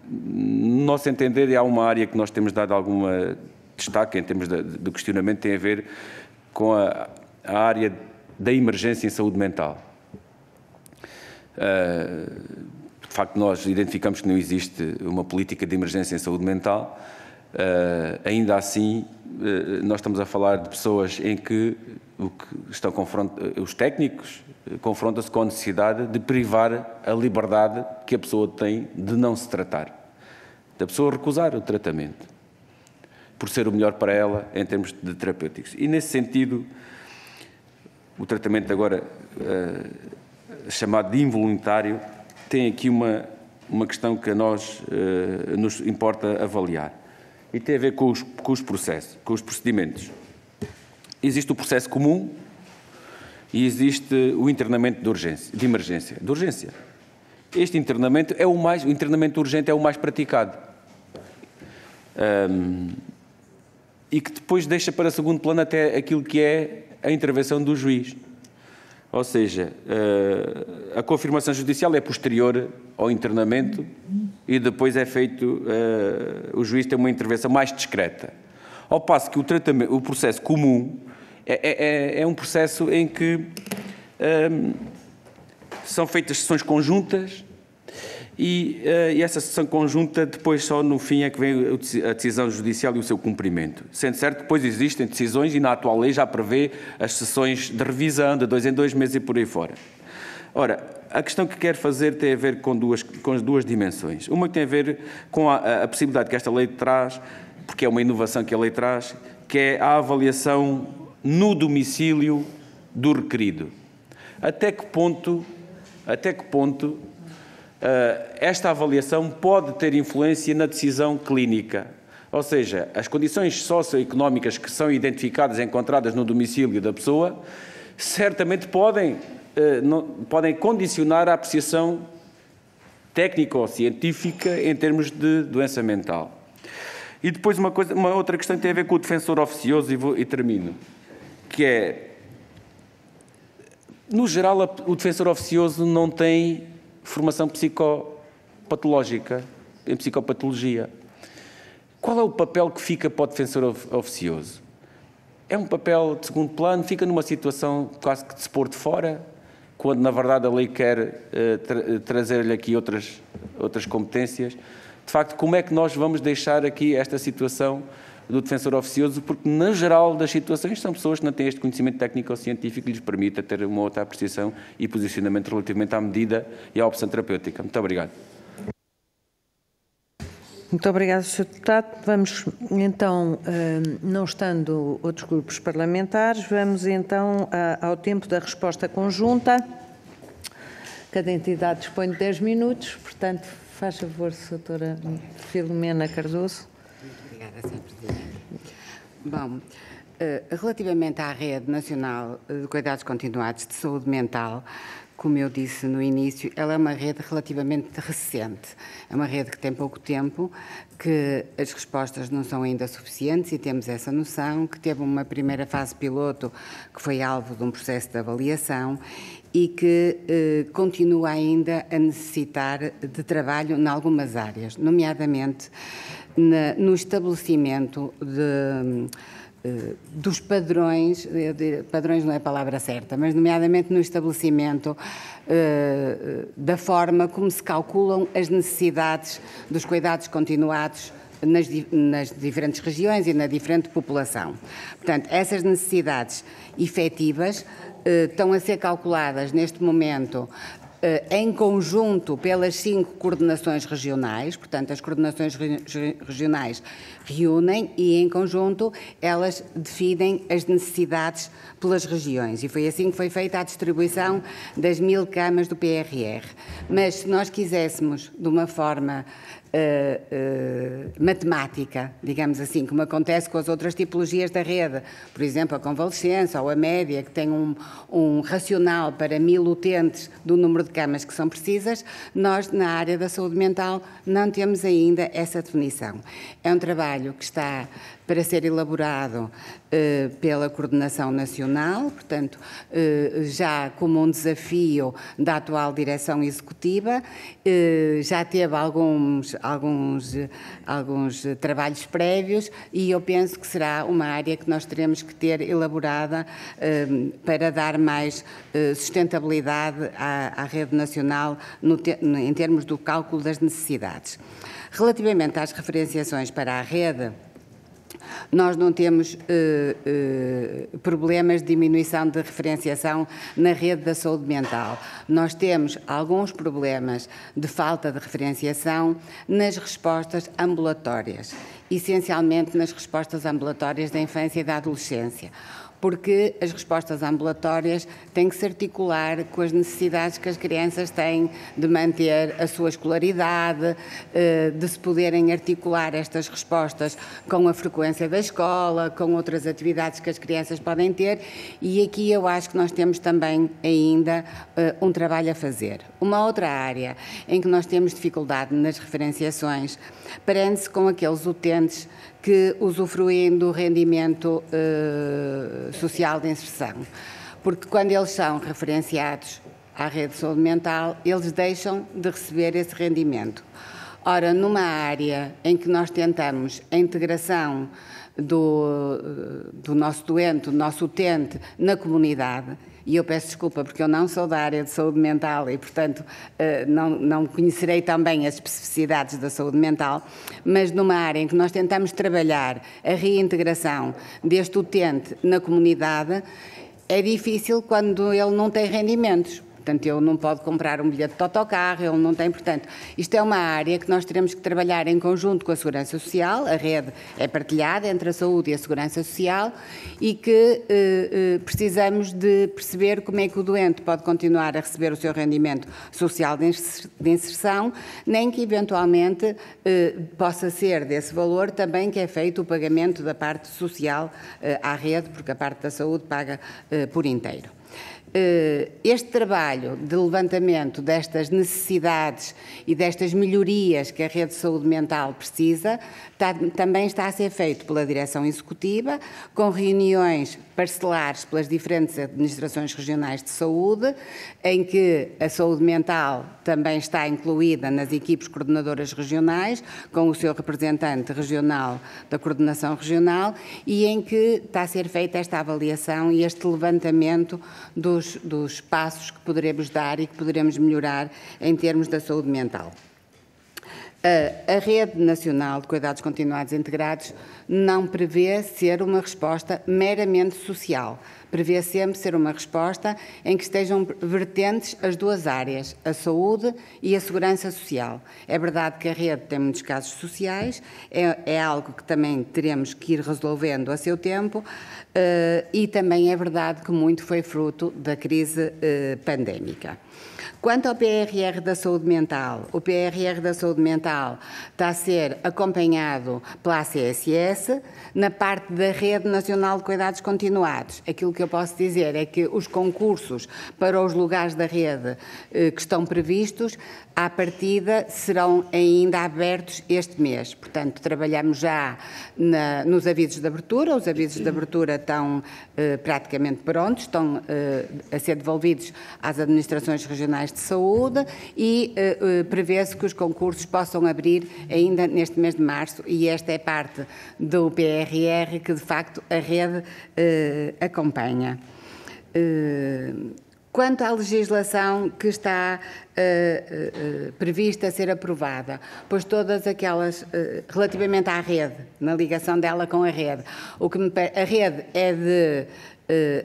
no nosso entender, há uma área que nós temos dado alguma destaque em termos de questionamento, tem a ver com a, a área da emergência em saúde mental. Uh, facto, nós identificamos que não existe uma política de emergência em saúde mental. Uh, ainda assim, uh, nós estamos a falar de pessoas em que, o que estão uh, os técnicos confrontam-se com a necessidade de privar a liberdade que a pessoa tem de não se tratar, da pessoa recusar o tratamento, por ser o melhor para ela em termos de terapêuticos. E nesse sentido, o tratamento agora chamado de involuntário tem aqui uma, uma questão que a nós uh, nos importa avaliar. E tem a ver com os, com os processos, com os procedimentos. Existe o processo comum e existe o internamento de, urgência, de emergência. De urgência. Este internamento é o mais, o internamento urgente é o mais praticado. Um, e que depois deixa para segundo plano até aquilo que é a intervenção do juiz. Ou seja, uh, a confirmação judicial é posterior ao internamento e depois é feito, uh, o juiz tem uma intervenção mais discreta. Ao passo que o, tratamento, o processo comum é, é, é, é um processo em que um, são feitas sessões conjuntas e, uh, e, essa sessão conjunta depois só no fim é que vem a decisão judicial e o seu cumprimento. Sendo certo que depois existem decisões e na atual lei já prevê as sessões de revisão de dois em dois meses e por aí fora. Ora, a questão que quero fazer tem a ver com duas, com as duas dimensões. Uma que tem a ver com a, a possibilidade que esta lei traz, porque é uma inovação que a lei traz, que é a avaliação no domicílio do requerido. Até que ponto, até que ponto eh, esta avaliação pode ter influência na decisão clínica? Ou seja, as condições socioeconómicas que são identificadas, encontradas no domicílio da pessoa, certamente podem, eh, podem condicionar a apreciação técnica ou científica em termos de doença mental. E depois uma, coisa, uma outra questão que tem a ver com o defensor oficioso, e, vou, e termino que é, no geral, o defensor oficioso não tem formação psicopatológica, em psicopatologia. Qual é o papel que fica para o defensor oficioso? É um papel de segundo plano, fica numa situação quase que de se pôr de fora, quando na verdade a lei quer uh, tra trazer-lhe aqui outras, outras competências. De facto, como é que nós vamos deixar aqui esta situação do defensor oficioso, porque, na geral das situações, são pessoas que não têm este conhecimento técnico ou científico que lhes permita ter uma outra apreciação e posicionamento relativamente à medida e à opção terapêutica. Muito obrigado. Muito obrigado, Sr. Deputado. Vamos então, eh, não estando outros grupos parlamentares, vamos então ao tempo da resposta conjunta. Cada entidade dispõe de 10 minutos, portanto, faz favor, Sra. Filomena Cardoso. Obrigada, Sr. Presidente. Bom, eh, relativamente à Rede Nacional de Cuidados Continuados de Saúde Mental, como eu disse no início, ela é uma rede relativamente recente. É uma rede que tem pouco tempo, que as respostas não são ainda suficientes e temos essa noção, que teve uma primeira fase piloto que foi alvo de um processo de avaliação e que eh, continua ainda a necessitar de trabalho em algumas áreas, nomeadamente na, no estabelecimento de, eh, dos padrões, padrões não é a palavra certa, mas nomeadamente no estabelecimento uh, da forma como se calculam as necessidades dos cuidados continuados nas, nas, diferentes regiões e na diferente população. Portanto, essas necessidades efetivas estão a ser calculadas neste momento eh, em conjunto pelas cinco coordenações regionais, portanto, as coordenações regionais reúnem e, em conjunto, elas definem as necessidades pelas regiões. E foi assim que foi feita a distribuição das mil camas do PRR. Mas, se nós quiséssemos, de uma forma uh, matemática, digamos assim, como acontece com as outras tipologias da rede, por exemplo, a convalescença ou a média, que tem um, um racional para mil utentes do número de camas que são precisas, nós, na área da saúde mental, não temos ainda essa definição. É um trabalho que está para ser elaborado eh, pela Coordenação Nacional, portanto, eh, já como um desafio da atual direção executiva, eh, já teve alguns, alguns, alguns trabalhos prévios e eu penso que será uma área que nós teremos que ter elaborada para dar mais sustentabilidade à, à rede nacional no, em termos do cálculo das necessidades. Relativamente às referenciações para a rede, nós não temos uh, uh, problemas de diminuição de referenciação na rede da saúde mental. Nós temos alguns problemas de falta de referenciação nas respostas ambulatórias, essencialmente nas respostas ambulatórias da infância e da adolescência porque as respostas ambulatórias têm que se articular com as necessidades que as crianças têm de manter a sua escolaridade, eh, de se poderem articular estas respostas com a frequência da escola, com outras atividades que as crianças podem ter, e aqui eu acho que nós temos também ainda eh, um trabalho a fazer. Uma outra área em que nós temos dificuldade nas referenciações prende-se com aqueles utentes que usufruem do rendimento uh, social de inserção. Porque quando eles são referenciados à rede de saúde mental, eles deixam de receber esse rendimento. Ora, numa área em que nós tentamos a integração do, do nosso doente, do nosso utente na comunidade, e eu peço desculpa porque eu não sou da área de saúde mental e, portanto, eh, não, não conhecerei também as especificidades da saúde mental, mas numa área em que nós tentamos trabalhar a reintegração deste utente na comunidade, é difícil quando ele não tem rendimentos. Portanto, ele não pode comprar um bilhete de autocarro, ele não tem. Portanto, isto é uma área que nós teremos que trabalhar em conjunto com a Segurança Social, a rede é partilhada entre a saúde e a Segurança Social e que eh, eh, precisamos de perceber como é que o doente pode continuar a receber o seu rendimento social de inserção, nem que eventualmente eh, possa ser desse valor também que é feito o pagamento da parte social eh, à rede, porque a parte da saúde paga eh, por inteiro. Eh, este trabalho de levantamento destas necessidades e destas melhorias que a rede de saúde mental precisa está, também está a ser feito pela direção executiva, com reuniões parcelares pelas diferentes administrações regionais de saúde, em que a saúde mental também está incluída nas equipes coordenadoras regionais, com o seu representante regional da coordenação regional, e em que está a ser feita esta avaliação e este levantamento dos, dos passos que poderemos dar e que poderemos melhorar em termos da saúde mental. A Rede Nacional de Cuidados Continuados Integrados não prevê ser uma resposta meramente social. Prevê sempre ser uma resposta em que estejam vertentes as duas áreas, a saúde e a segurança social. É verdade que a rede tem muitos casos sociais, é, é algo que também teremos que ir resolvendo a seu tempo, uh, e também é verdade que muito foi fruto da crise uh, pandémica. Quanto ao PRR da saúde mental, o PRR da saúde mental está a ser acompanhado pela ACSS na parte da Rede Nacional de Cuidados Continuados. Aquilo que eu posso dizer é que os concursos para os lugares da rede eh, que estão previstos à partida, serão ainda abertos este mês. Portanto, trabalhamos já na, nos avisos de abertura, os avisos de abertura estão eh, praticamente prontos, estão eh, a ser devolvidos às administrações regionais de saúde e eh, eh prevê-se que os concursos possam abrir ainda neste mês de março e esta é parte do PRR que, de facto, a rede eh, acompanha. Quanto à legislação que está uh, uh, prevista a ser aprovada, pois todas aquelas, uh, relativamente à rede, na ligação dela com a rede, o que me, a rede é de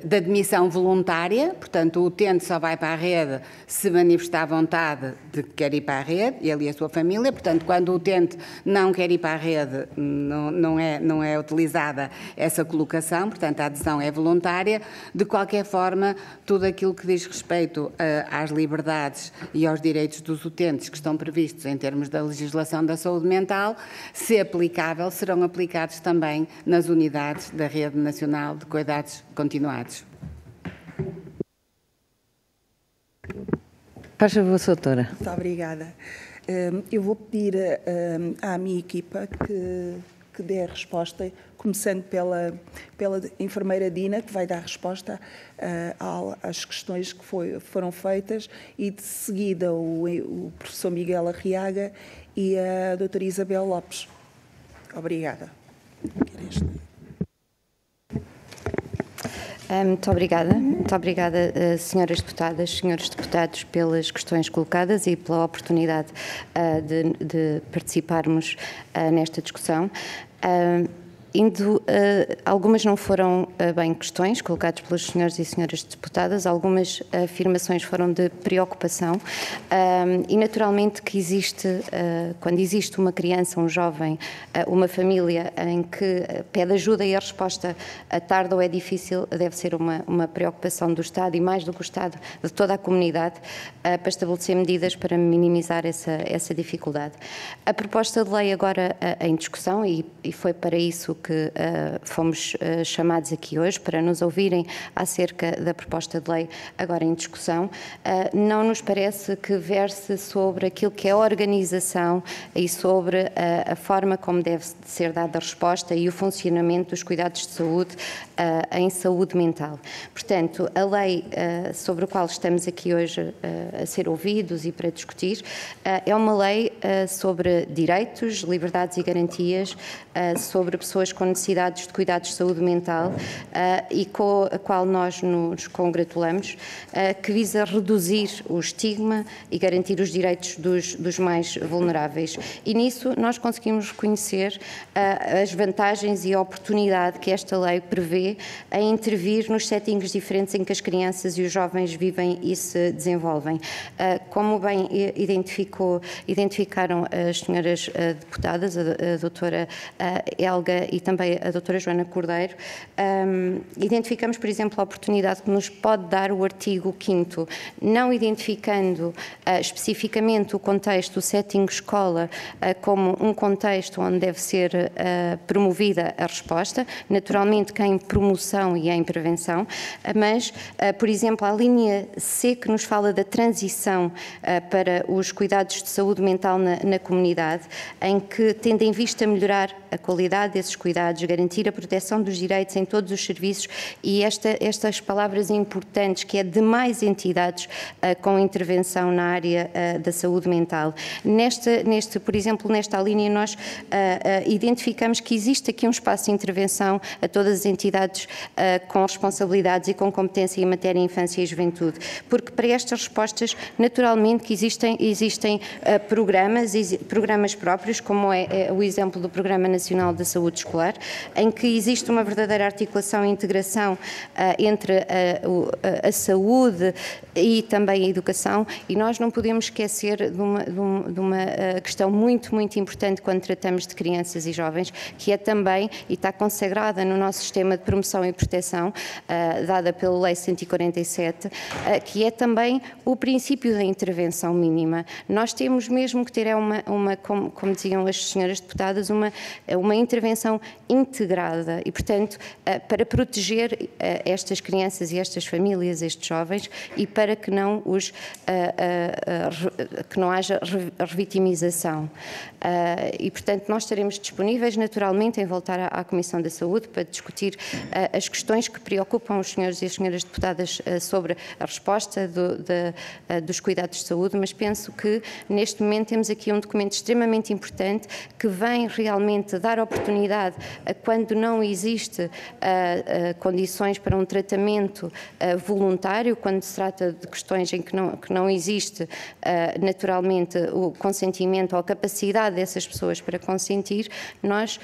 de admissão voluntária, portanto, o utente só vai para a rede se manifestar vontade de que quer ir para a rede, ele e a sua família, portanto, quando o utente não quer ir para a rede, não, não, é, não é utilizada essa colocação, portanto, a adesão é voluntária. De qualquer forma, tudo aquilo que diz respeito a, às liberdades e aos direitos dos utentes que estão previstos em termos da legislação da saúde mental, se aplicável, serão aplicados também nas unidades da Rede Nacional de Cuidados continuados. Faz favor, doutora. Muito obrigada. Hum, eu vou pedir hum, à minha equipa que, que dê a resposta, começando pela, pela enfermeira Dina, que vai dar resposta uh, às questões que foi, foram feitas, e de seguida o, o professor Miguel Arriaga e a doutora Isabel Lopes. Obrigada. Ah, muito obrigada. Muito obrigada, ah, senhoras deputadas, senhores deputados, pelas questões colocadas e pela oportunidade ah, de, de participarmos nesta discussão. Indo, uh, algumas não foram uh, bem questões colocadas pelos senhores e senhoras deputadas, algumas afirmações foram de preocupação um, e naturalmente que existe, uh, quando existe uma criança, um jovem, uma família em que pede ajuda e a resposta tarda ou é difícil, deve ser uma, uma preocupação do Estado e mais do que o Estado, de toda a comunidade, para estabelecer medidas para minimizar essa, essa dificuldade. A proposta de lei agora em discussão e, e foi para isso que uh, fomos uh, chamados aqui hoje para nos ouvirem acerca da proposta de lei agora em discussão, uh, não nos parece que verse sobre aquilo que é a organização e sobre a forma como deve ser dada a resposta e o funcionamento dos cuidados de saúde em saúde mental. Portanto, a lei sobre a qual estamos aqui hoje a ser ouvidos e para discutir é uma lei sobre direitos, liberdades e garantias sobre pessoas com necessidades de cuidados de saúde mental uh, e com a qual nós nos congratulamos, uh, que visa reduzir o estigma e garantir os direitos dos, dos mais vulneráveis. E nisso nós conseguimos reconhecer uh, as vantagens e a oportunidade que esta lei prevê em intervir nos settings diferentes em que as crianças e os jovens vivem e se desenvolvem. Como bem identificou, identificaram as senhoras deputadas, a, a doutora Helga e também a doutora Joana Cordeiro, um, identificamos, por exemplo, a oportunidade que nos pode dar o artigo 5 não identificando uh, especificamente o contexto, o setting escola, uh, como um contexto onde deve ser uh, promovida a resposta, naturalmente que é em promoção e em prevenção, mas, por exemplo, a linha C que nos fala da transição para os cuidados de saúde mental na, na comunidade, em que tende em vista melhorar a qualidade desses cuidados, garantir a proteção dos direitos em todos os serviços e esta, estas palavras importantes, que é de mais entidades uh, com intervenção na área uh, da saúde mental. Neste, neste, por exemplo, nesta linha, nós uh, identificamos que existe aqui um espaço de intervenção a todas as entidades com responsabilidades e com competência em matéria infância e juventude, porque para estas respostas, naturalmente que existem, existem programas, programas próprios, como é, é o exemplo do Programa Nacional da Saúde Escolar, em que existe uma verdadeira articulação e integração uh, entre a, a, a, saúde e também a educação, e nós não podemos esquecer de uma, de de uma questão muito, muito importante quando tratamos de crianças e jovens, que é também, e está consagrada no nosso sistema de promoção e proteção, dada pela Lei 147, que é também o princípio da intervenção mínima. Nós temos mesmo que ter é uma, uma como, como diziam as senhoras deputadas, uma, uma intervenção integrada e, portanto, eh, para proteger eh, estas crianças e estas famílias, estes jovens, e para que não os eh, que não haja revitimização. E, portanto, nós estaremos disponíveis naturalmente em voltar à Comissão da Saúde para discutir as questões que preocupam os senhores e as senhoras deputadas sobre a resposta do, de, dos cuidados de saúde, mas penso que neste momento temos aqui um documento extremamente importante que vem realmente dar oportunidade quando não existe uh, uh, condições para um tratamento uh, voluntário, quando se trata de questões em que não, que não existe naturalmente o consentimento ou a capacidade dessas pessoas para consentir, nós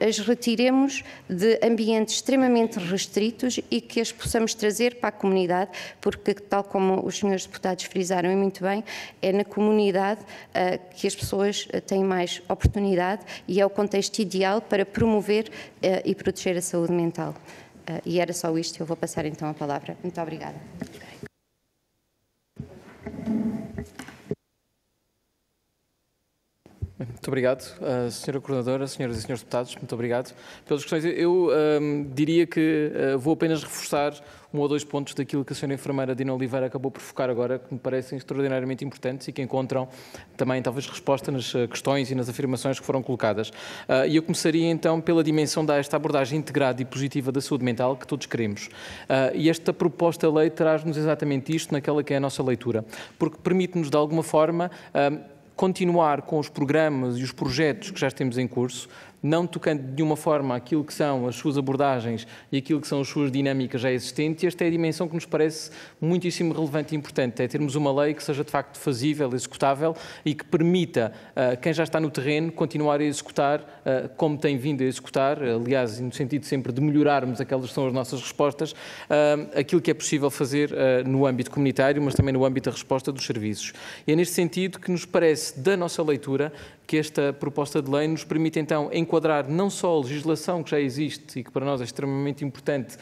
as retiremos de ambientes extremamente restritos e que as possamos trazer para a comunidade, porque, tal como os senhores deputados frisaram e muito bem, é na comunidade que as pessoas têm mais oportunidade e é o contexto ideal para promover e proteger a saúde mental. E era só isto, eu vou passar então a palavra. Muito obrigada. Muito obrigado, uh, Senhora Coordenadora, Senhoras e Senhores Deputados, muito obrigado pelas questões. Eu um, diria que uh, vou apenas reforçar um ou dois pontos daquilo que a Senhora Enfermeira Dina Oliveira acabou por focar agora, que me parecem extraordinariamente importantes e que encontram também, talvez, resposta nas uh, questões e nas afirmações que foram colocadas. Uh, e eu começaria então pela dimensão desta abordagem integrada e positiva da saúde mental que todos queremos. Uh, e esta proposta de lei traz-nos exatamente isto naquela que é a nossa leitura, porque permite-nos, de alguma forma, continuar com os programas e os projetos que já temos em curso, não tocando de nenhuma forma aquilo que são as suas abordagens e aquilo que são as suas dinâmicas já existentes, esta é a dimensão que nos parece muitíssimo relevante e importante, é termos uma lei que seja de facto fazível, executável e que permita a uh, quem já está no terreno continuar a executar uh, como tem vindo a executar, aliás, no sentido sempre de melhorarmos aquelas que são as nossas respostas, uh, aquilo que é possível fazer no âmbito comunitário, mas também no âmbito da resposta dos serviços. E é neste sentido que nos parece, da nossa leitura, que esta proposta de lei nos permite então enquadrar não só a legislação que já existe e que para nós é extremamente importante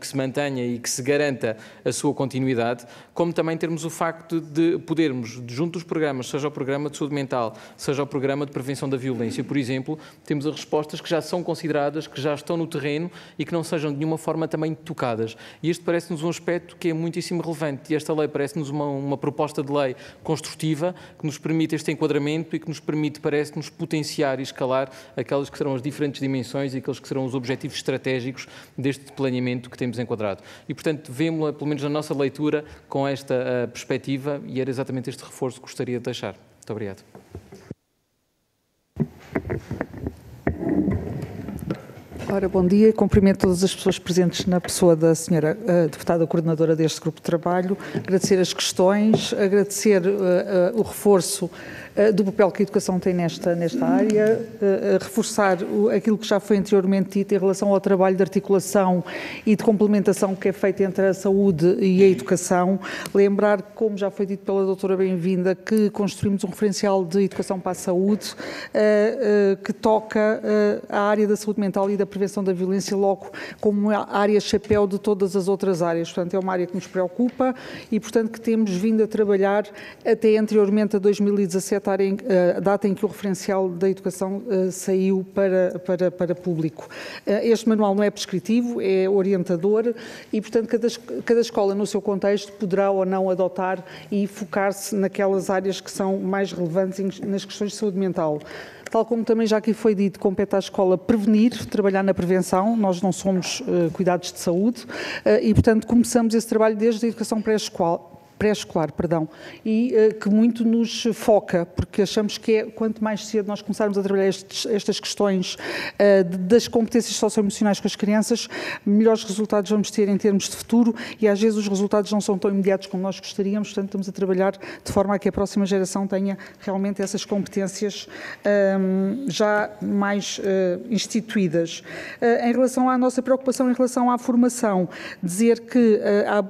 que se mantenha e que se garanta a sua continuidade, como também termos o facto de podermos, junto dos programas, seja o programa de saúde mental, seja o programa de prevenção da violência, por exemplo, temos as respostas que já são consideradas, que já estão no terreno e que não sejam de nenhuma forma também tocadas. E este parece-nos um aspecto que é muitíssimo relevante e esta lei parece-nos uma, uma proposta de lei construtiva que nos permite este enquadramento e que nos permite parece-nos, potenciar e escalar aquelas que serão as diferentes dimensões e aqueles que serão os objetivos estratégicos deste planeamento que temos enquadrado. E, portanto, vemos-la, pelo menos na nossa leitura, com esta uh, perspectiva e era exatamente este reforço que gostaria de deixar. Muito obrigado. Ora, bom dia. Cumprimento todas as pessoas presentes na pessoa da senhora uh, deputada coordenadora deste grupo de trabalho. Agradecer as questões, agradecer uh, uh, o reforço eh, do papel que a educação tem nesta, nesta área, eh, reforçar aquilo que já foi anteriormente dito em relação ao trabalho de articulação e de complementação que é feito entre a saúde e a educação. Lembrar, como já foi dito pela doutora Bem-vinda, que construímos um referencial de educação para a saúde eh, que toca a área da saúde mental e da prevenção da violência logo como área chapéu de todas as outras áreas. Portanto, é uma área que nos preocupa e, portanto, que temos vindo a trabalhar até anteriormente a 2017 eh, a data em que o referencial da educação eh, saiu para, para, para público. Eh, este manual não é prescritivo, é orientador e, portanto, cada, cada escola, no seu contexto, poderá ou não adotar e focar-se naquelas áreas que são mais relevantes nas questões de saúde mental. Tal como também já aqui foi dito, compete à escola prevenir, trabalhar na prevenção. Nós não somos uh, cuidados de saúde uh, e, portanto, começamos esse trabalho desde a educação pré-escolar pré-escolar, perdão, e uh, que muito nos foca, porque achamos que é quanto mais cedo nós começarmos a trabalhar estes, estas questões uh, das competências socioemocionais com as crianças, melhores resultados vamos ter em termos de futuro e às vezes os resultados não são tão imediatos como nós gostaríamos, portanto estamos a trabalhar de forma a que a próxima geração tenha realmente essas competências um, ehm, já mais uh, instituídas. em relação à nossa preocupação em relação à formação, dizer que há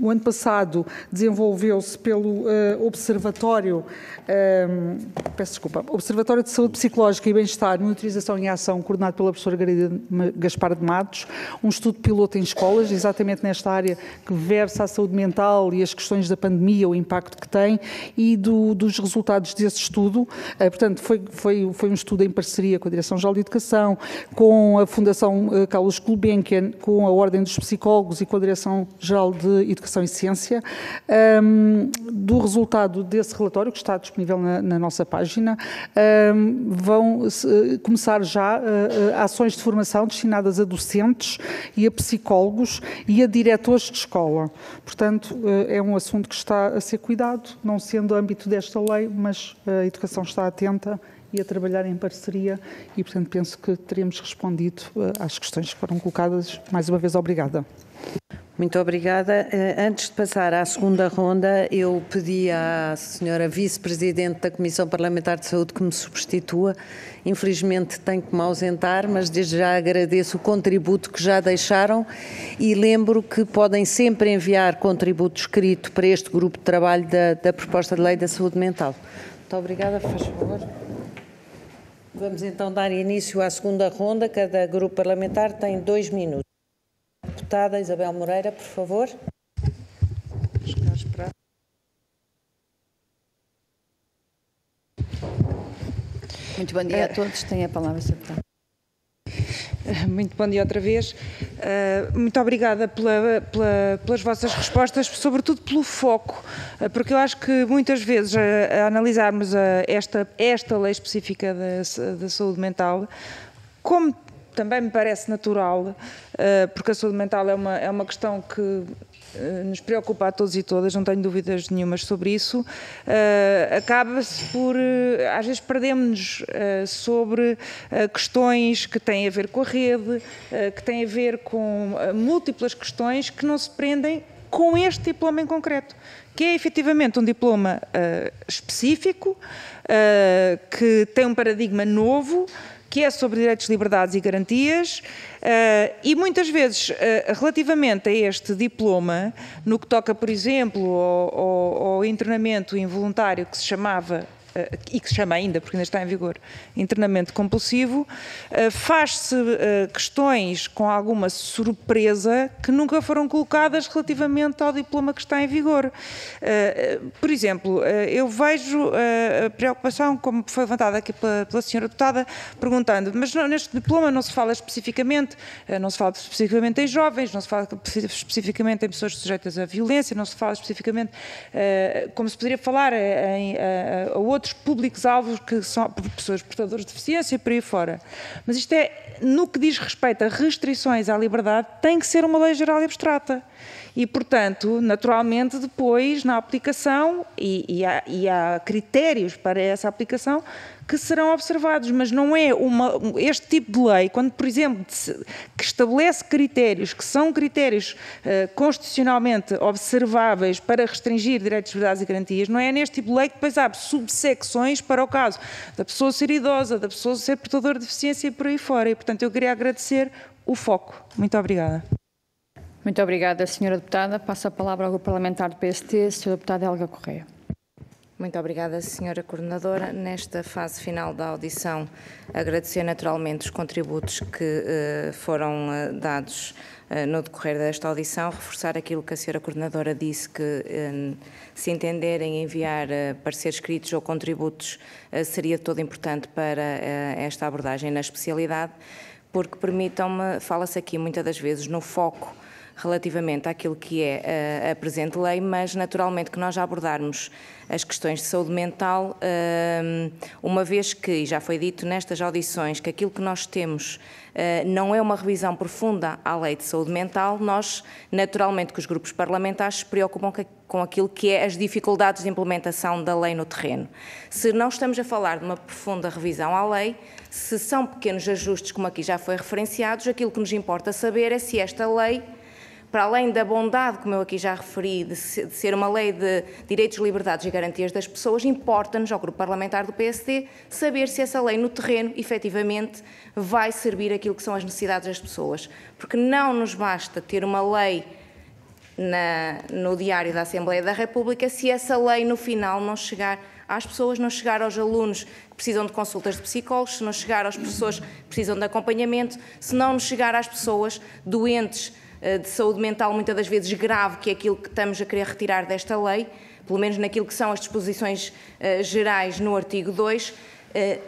o ano passado desenvolveu-se pelo uh, Observatório um, peço desculpa, Observatório de Saúde Psicológica e Bem-Estar, Monitorização e Ação, coordenado pela professora Garida Gaspar de Matos, um estudo piloto em escolas, exatamente nesta área que versa a saúde mental e as questões da pandemia, o impacto que tem, e do, dos resultados desse estudo. Uh, portanto, foi, foi, foi um estudo em parceria com a Direção-Geral de Educação, com a Fundação uh, Carlos Gulbenkian, com a Ordem dos Psicólogos e com a Direção-Geral de Educação e Ciência. Um, do resultado desse relatório, que está disponível na, na nossa página, um, vão uh, começar já uh, ações de formação destinadas a docentes e a psicólogos e a diretores de escola. Portanto, é um assunto que está a ser cuidado, não sendo âmbito desta lei, mas a educação está atenta e a trabalhar em parceria e, portanto, penso que teremos respondido às questões que foram colocadas. Mais uma vez, obrigada. Muito obrigada. Eh, antes de passar à segunda ronda, eu pedi à senhora vice-presidente da Comissão Parlamentar de Saúde que me substitua. Infelizmente tenho que me ausentar, mas desde já agradeço o contributo que já deixaram e lembro que podem sempre enviar contributo escrito para este grupo de trabalho da, da proposta de lei da saúde mental. Muito obrigada, faz favor. Vamos então dar início à segunda ronda. Cada grupo parlamentar tem dois minutos. Deputada Isabel Moreira, por favor. Muito bom dia a todos. Tem a palavra, Sr. Deputado. Muito bom dia outra vez. Eh, muito obrigada pela, pela, pelas vossas respostas, sobretudo pelo foco, eh, porque eu acho que muitas vezes a, a analisarmos a esta, esta lei específica da, da saúde mental, como também me parece natural, eh, porque a saúde mental é uma, é uma questão que nos preocupa a todos e todas, não tenho dúvidas nenhumas sobre isso, acaba-se por, às vezes perdemos-nos sobre questões que têm a ver com a rede, que têm a ver com múltiplas questões que não se prendem com este diploma em concreto, que é efetivamente um diploma específico, que tem um paradigma novo, que é sobre direitos, liberdades e garantias, uh, e muitas vezes, relativamente a este diploma, no que toca, por exemplo, ao, ao, ao internamento involuntário que se chamava eh, e que se chama ainda, porque ainda está em vigor, internamento compulsivo, eh, faz-se eh, questões com alguma surpresa que nunca foram colocadas relativamente ao diploma que está em vigor. Por exemplo, eu vejo a preocupação, como foi levantada aqui pela, senhora deputada, perguntando, mas neste diploma não se fala especificamente, não se fala especificamente em jovens, não se fala especificamente em pessoas sujeitas à violência, não se fala especificamente, como se poderia falar em, a outros outros públicos-alvos que são pessoas portadoras de deficiência e por aí fora. Mas isto é, no que diz respeito a restrições à liberdade, tem que ser uma lei geral e abstrata e, portanto, naturalmente, depois, na aplicação, e, e, há, e, há, critérios para essa aplicação que serão observados, mas não é uma, este tipo de lei, quando, por exemplo, que estabelece critérios que são critérios uh, constitucionalmente observáveis para restringir direitos, liberdades e garantias, não é neste tipo de lei que depois há subsecções para o caso da pessoa ser idosa, da pessoa ser portadora de deficiência e por aí fora. E, portanto, eu queria agradecer o foco. Muito obrigada. Muito obrigada, Senhora Deputada. Passo a palavra ao Grupo Parlamentar do PST, Senhora Deputada Helga Correia. Muito obrigada, Senhora Coordenadora. Nesta fase final da audição, agradecer naturalmente os contributos que uh, foram uh, dados uh, no decorrer desta audição, reforçar aquilo que a Senhora Coordenadora disse, que se entenderem enviar pareceres escritos ou contributos seria todo importante para esta abordagem na especialidade, porque permitam-me, fala-se aqui muitas das vezes no foco relativamente àquilo que é a, eh, a presente lei, mas naturalmente que nós abordarmos as questões de saúde mental, eh, uma vez que, já foi dito nestas audições, que aquilo que nós temos eh, não é uma revisão profunda à lei de saúde mental, nós, naturalmente, que os grupos parlamentares se preocupam com aquilo que é as dificuldades de implementação da lei no terreno. Se não estamos a falar de uma profunda revisão à lei, se são pequenos ajustes, como aqui já foi referenciados, aquilo que nos importa saber é se esta lei para além da bondade, como eu aqui já referi, de ser uma lei de direitos, liberdades e garantias das pessoas, importa-nos, ao grupo parlamentar do PSD, saber se essa lei no terreno, efetivamente, vai servir aquilo que são as necessidades das pessoas. Porque não nos basta ter uma lei na, no Diário da Assembleia da República se essa lei, no final, não chegar às pessoas, não chegar aos alunos que precisam de consultas de psicólogos, se não chegar às pessoas que precisam de acompanhamento, se não chegar às pessoas doentes de saúde mental, muitas das vezes grave, que é aquilo que estamos a querer retirar desta lei, pelo menos naquilo que são as disposições uh, gerais no artigo 2. Uh, eh,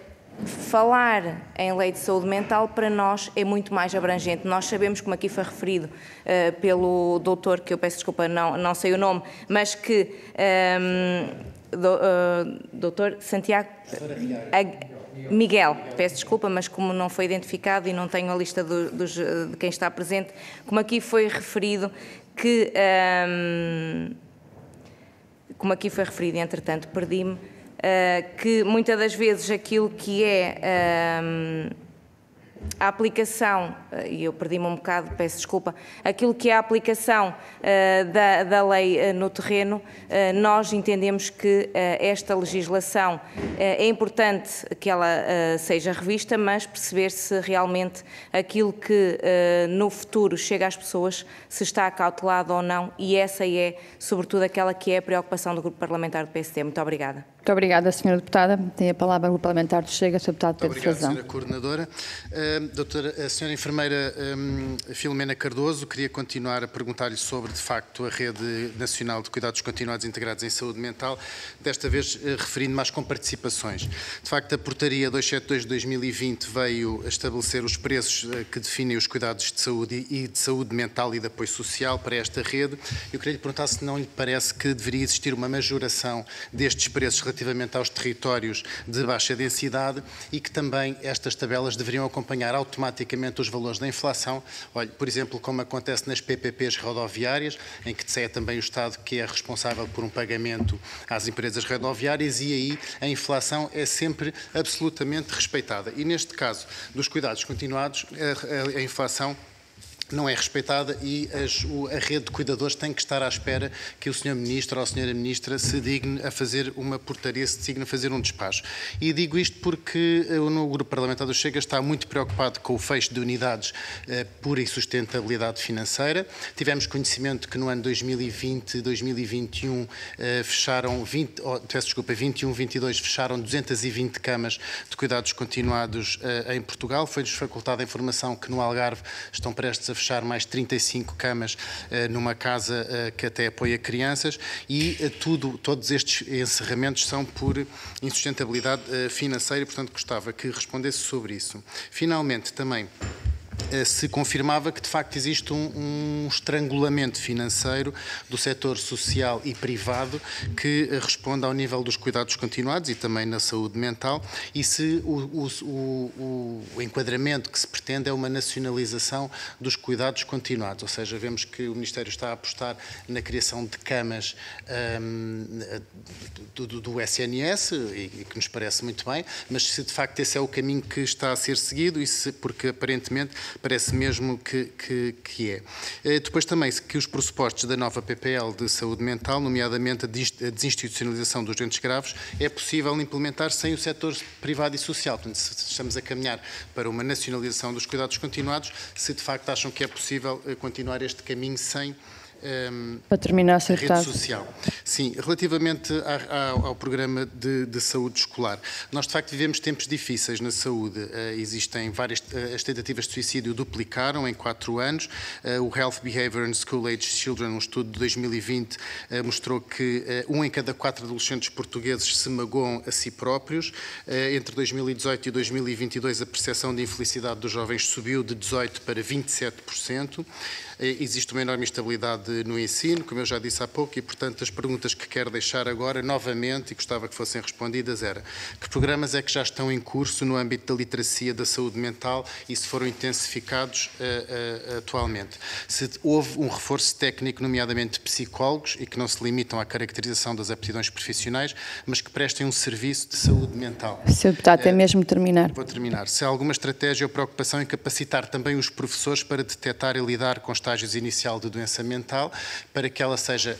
falar em lei de saúde mental para nós é muito mais abrangente. Nós sabemos, como aqui foi referido uh, pelo doutor, que eu peço desculpa, não, não sei o nome, mas que um, do, uh, doutor Santiago. Miguel, peço desculpa, mas como não foi identificado e não tenho a lista do, dos, de quem está presente, como aqui foi referido que, um, como aqui foi referido, entretanto perdi-me, uh, que muitas das vezes aquilo que é um, a aplicação, eh, e eu perdi-me um bocado, peço desculpa, aquilo que é a aplicação uh, da, da, lei uh, no terreno, uh, nós entendemos que esta legislação é importante que ela seja revista, mas perceber se realmente aquilo que no futuro chega às pessoas se está acautelado ou não, e essa é, sobretudo, aquela que é a preocupação do Grupo Parlamentar do PSD. Muito obrigada. Muito obrigada, Sra. Deputada. Tem a palavra o Parlamentar do Chega, Sr. Deputado Pedro Obrigado. Sra. Coordenadora. Uh, doutora, a Sra. Enfermeira um, Filomena Cardoso, queria continuar a perguntar-lhe sobre, de facto, a Rede Nacional de Cuidados Continuados Integrados em Saúde Mental, desta vez uh, referindo mais com participações. De facto, a Portaria 272 de 2020 veio a estabelecer os preços uh, que definem os cuidados de saúde e de saúde mental e de apoio social para esta rede. Eu queria lhe perguntar se não lhe parece que deveria existir uma majoração destes preços relativamente aos territórios de baixa densidade e que também estas tabelas deveriam acompanhar acompanhar automaticamente os valores da inflação, olha, por exemplo, como acontece nas PPPs rodoviárias, em que é também o Estado que é responsável por um pagamento às empresas rodoviárias e aí a inflação é sempre absolutamente respeitada. E neste caso dos cuidados continuados, a, a, a inflação não é respeitada e as, a rede de cuidadores tem que estar à espera que o Sr. Ministro ou a Sra. Ministra se digne a fazer uma portaria, se digne a fazer um despacho. E digo isto porque o no Grupo Parlamentar do Chega está muito preocupado com o fecho de unidades eh, por insustentabilidade financeira. Tivemos conhecimento que no ano 2020, 2021 eh, fecharam 20, oh, peço desculpa, 21, 22 fecharam 220 camas de cuidados continuados eh, em Portugal. Foi-nos facultada a informação que no Algarve estão prestes a fechar mais 35 camas uh, numa casa uh, que até apoia crianças e uh, tudo, todos estes encerramentos são por insustentabilidade financeira portanto, gostava que respondesse sobre isso. Finalmente, também eh, se confirmava que de facto existe um, um, estrangulamento financeiro do setor social e privado que eh, responde ao nível dos cuidados continuados e também na saúde mental. E se o, o, o, enquadramento que se pretende é uma nacionalização dos cuidados continuados, ou seja, vemos que o Ministério está a apostar na criação de camas um, do, do, SNS e, e, que nos parece muito bem, mas se de facto esse é o caminho que está a ser seguido e se, porque aparentemente parece mesmo que, que, que é. Eh, depois também que os pressupostos da nova PPL de saúde mental, nomeadamente a desinstitucionalização dos doentes graves, é possível implementar sem o setor privado e social. Portanto, se estamos a caminhar para uma nacionalização dos cuidados continuados, se de facto acham que é possível eh, continuar este caminho sem um, Para terminar, Sr. rede social. Sim, relativamente ao, ao programa de, de, saúde escolar, nós de facto vivemos tempos difíceis na saúde. Uh, existem várias, uh, as tentativas de suicídio duplicaram em quatro anos. Uh, o Health Behavior and School Age Children, um estudo de 2020, mostrou que um em cada quatro adolescentes portugueses se magoam a si próprios. entre 2018 e 2022, a percepção de infelicidade dos jovens subiu de 18% para 27%. Eh, existe uma enorme instabilidade no ensino, como eu já disse há pouco, e, portanto, as perguntas que quero deixar agora, novamente, e gostava que fossem respondidas, era que programas é que já estão em curso no âmbito da literacia da saúde mental e se foram intensificados uh, uh, atualmente? Se houve um reforço técnico, nomeadamente de psicólogos, e que não se limitam à caracterização das aptidões profissionais, mas que prestem um serviço de saúde mental. Sr. Deputado, é mesmo terminar. Vou terminar. Se há alguma estratégia ou preocupação em capacitar também os professores para detectar e lidar com estágios inicial de doença mental, para que ela seja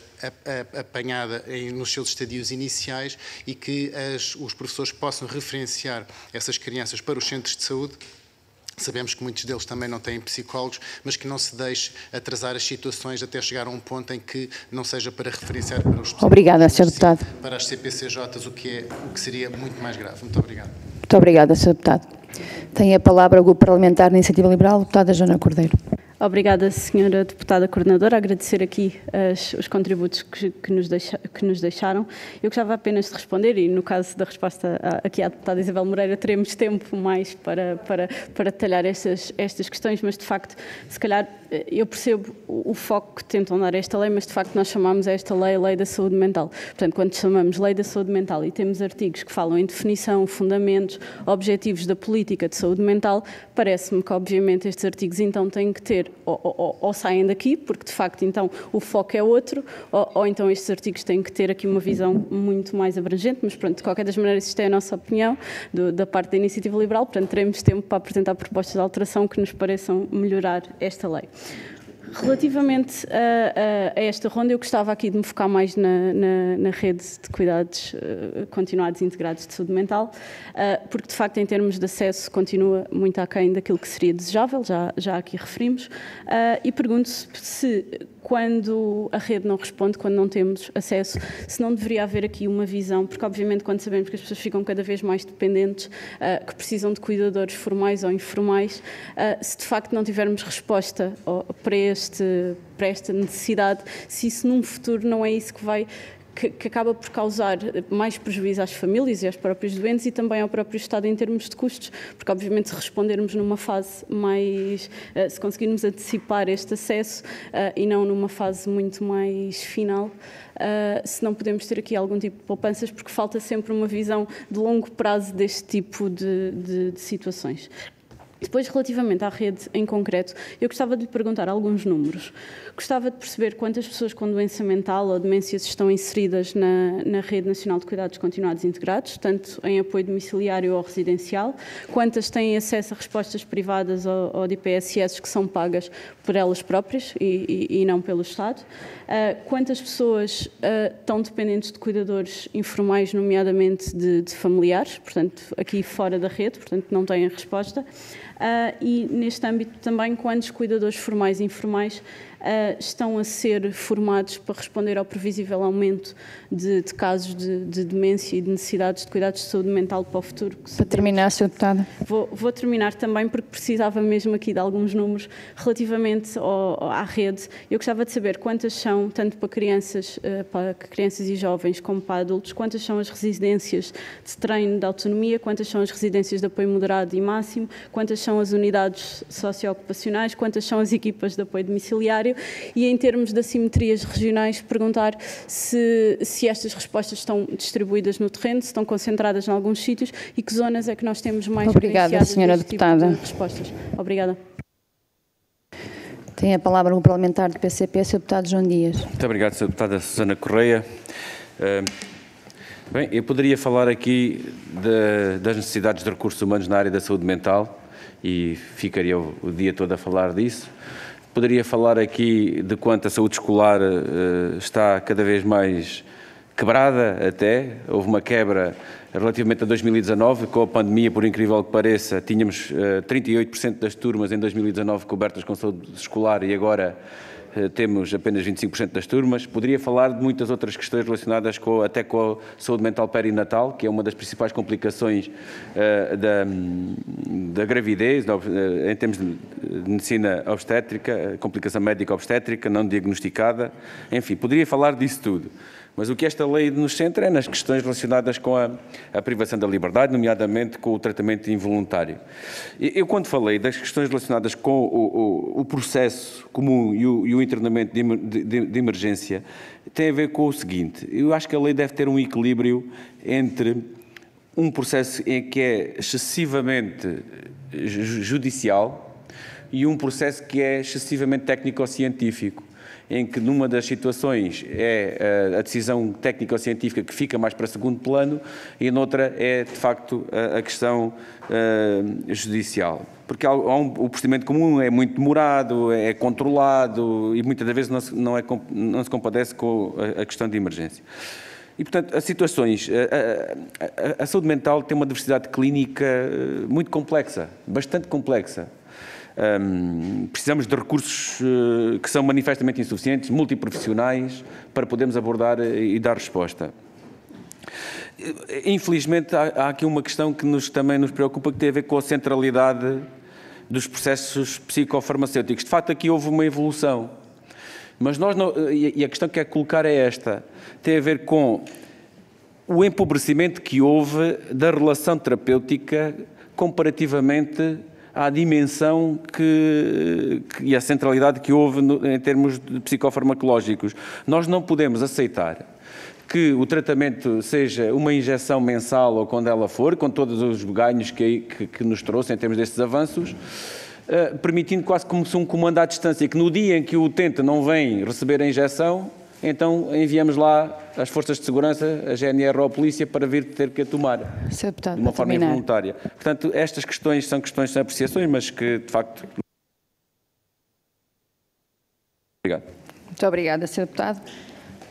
apanhada nos seus estadios iniciais e que as, os professores possam referenciar essas crianças para os centros de saúde Sabemos que muitos deles também não têm psicólogos, mas que não se deixe atrasar as situações até chegar a um ponto em que não seja para referenciar para os Obrigada, Sr. Deputado. Para as CPCJs, o que, é, o que seria muito mais grave. Muito obrigado. Muito obrigada, Sr. Deputado. Tem a palavra o Grupo Parlamentar da Iniciativa Liberal, deputada Jana Cordeiro. Obrigada, Senhora Deputada Coordenadora. Agradecer aqui as, os contributos que, que, nos deixa, que, nos deixaram. Eu gostava apenas de responder, e no caso da resposta aqui à Deputada Isabel Moreira, teremos tempo mais para, para, para detalhar estas, estas questões, mas de facto, se calhar eu percebo o foco que tentam dar a esta lei, mas de facto nós chamamos a esta lei a Lei da Saúde Mental. Portanto, quando chamamos Lei da Saúde Mental e temos artigos que falam em definição, fundamentos, objetivos da política de saúde mental, parece-me que obviamente estes artigos então têm que ter, ou, ou, ou, saem daqui, porque de facto então o foco é outro, ou, ou, então estes artigos têm que ter aqui uma visão muito mais abrangente, mas pronto, de qualquer das maneiras isto é a nossa opinião do, da parte da Iniciativa Liberal, portanto teremos tempo para apresentar propostas de alteração que nos pareçam melhorar esta lei. Relativamente a, a, a, esta ronda, eu gostava aqui de me focar mais na, na, na rede de cuidados uh, continuados integrados de saúde mental, uh, porque de facto, em termos de acesso, continua muito aquém daquilo que seria desejável, já, já aqui referimos, uh, e pergunto se quando a rede não responde, quando não temos acesso, se não deveria haver aqui uma visão, porque obviamente quando sabemos que as pessoas ficam cada vez mais dependentes, uh, que precisam de cuidadores formais ou informais, uh, se de facto não tivermos resposta para, este, para esta necessidade, se isso num futuro não é isso que vai que, que, acaba por causar mais prejuízo às famílias e aos próprios doentes e também ao próprio Estado em termos de custos, porque obviamente se respondermos numa fase mais, uh, se conseguirmos antecipar este acesso uh, e não numa fase muito mais final, uh, se não podemos ter aqui algum tipo de poupanças, porque falta sempre uma visão de longo prazo deste tipo de, de, de situações. Depois, relativamente à rede em concreto, eu gostava de lhe perguntar alguns números. Gostava de perceber quantas pessoas com doença mental ou demências estão inseridas na, na Rede Nacional de Cuidados Continuados Integrados, tanto em apoio domiciliário ou residencial, quantas têm acesso a respostas privadas ou, ou de IPSS que são pagas por elas próprias e, e, e não pelo Estado, uh, quantas pessoas uh, estão dependentes de cuidadores informais, nomeadamente de, de familiares, portanto, aqui fora da rede, portanto, não têm resposta. Uh, e neste âmbito também quantos cuidadores formais e informais uh, estão a ser formados para responder ao previsível aumento de, de casos de, de, demência e de necessidades de cuidados de saúde mental para o futuro. Para terminar, Sr. Deputada. Vou, vou, terminar também porque precisava mesmo aqui de alguns números relativamente ao, à rede. Eu gostava de saber quantas são, tanto para crianças, uh, para crianças e jovens como para adultos, quantas são as residências de treino de autonomia, quantas são as residências de apoio moderado e máximo, quantas são as unidades socioocupacionais, quantas são as equipas de apoio domiciliário e, em termos de assimetrias regionais, perguntar se, se estas respostas estão distribuídas no terreno, se estão concentradas em alguns sítios e que zonas é que nós temos mais Obrigada, senhora tipo deputada. De respostas. Obrigada. Tem a palavra o parlamentar do PCP, Sr. Deputado João Dias. Muito obrigado, Sra. Deputada Susana Correia. Uh, Bem, eu poderia falar aqui de, das necessidades de recursos humanos na área da saúde mental e ficaria o, o dia todo a falar disso. Poderia falar aqui de quanto a saúde escolar uh, está cada vez mais quebrada até. Houve uma quebra relativamente a 2019, com a pandemia, por incrível que pareça, tínhamos uh, 38% das turmas em 2019 cobertas com saúde escolar e agora eh, temos apenas 25% das turmas. Poderia falar de muitas outras questões relacionadas com, até com a saúde mental perinatal, que é uma das principais complicações uh, da, da, gravidez, da, uh, em termos de medicina obstétrica, complicação médica obstétrica não diagnosticada. Enfim, poderia falar disso tudo. Mas o que esta lei nos centra é nas questões relacionadas com a, a privação da liberdade, nomeadamente com o tratamento involuntário. Eu, quando falei das questões relacionadas com o, o, o processo comum e o, e o internamento de, de, de, emergência, tem a ver com o seguinte: eu acho que a lei deve ter um equilíbrio entre um processo em que é excessivamente judicial e um processo que é excessivamente técnico-científico em que numa das situações é eh, a decisão técnico-científica que fica mais para segundo plano e noutra é, de facto, a questão uh, judicial. Porque o procedimento comum é muito demorado, é controlado e muitas vezes não se, é, não se compadece com a, questão de emergência. E, portanto, as situações. A, a, a, saúde mental tem uma diversidade clínica eh, muito complexa, bastante complexa. Um, precisamos de recursos uh, que são manifestamente insuficientes, multiprofissionais, para podermos abordar e dar resposta. Infelizmente, há, há, aqui uma questão que nos, também nos preocupa, que tem a ver com a centralidade dos processos psicofarmacêuticos. De facto, aqui houve uma evolução. Mas nós não, e a questão que é colocar é esta: tem a ver com o empobrecimento que houve da relação terapêutica comparativamente à dimensão que, que, e à centralidade que houve no, em termos psicofarmacológicos. Nós não podemos aceitar que o tratamento seja uma injeção mensal ou quando ela for, com todos os ganhos que, que, que nos trouxe em termos destes avanços, uh, permitindo quase como se um comando à distância, que no dia em que o utente não vem receber a injeção, então enviamos lá as forças de segurança, a GNR ou a polícia para vir ter que a tomar. Deputado, de uma forma terminar. involuntária. Portanto, estas questões são questões de apreciações, mas que de facto. Obrigado. Muito obrigada, Sr. Deputado.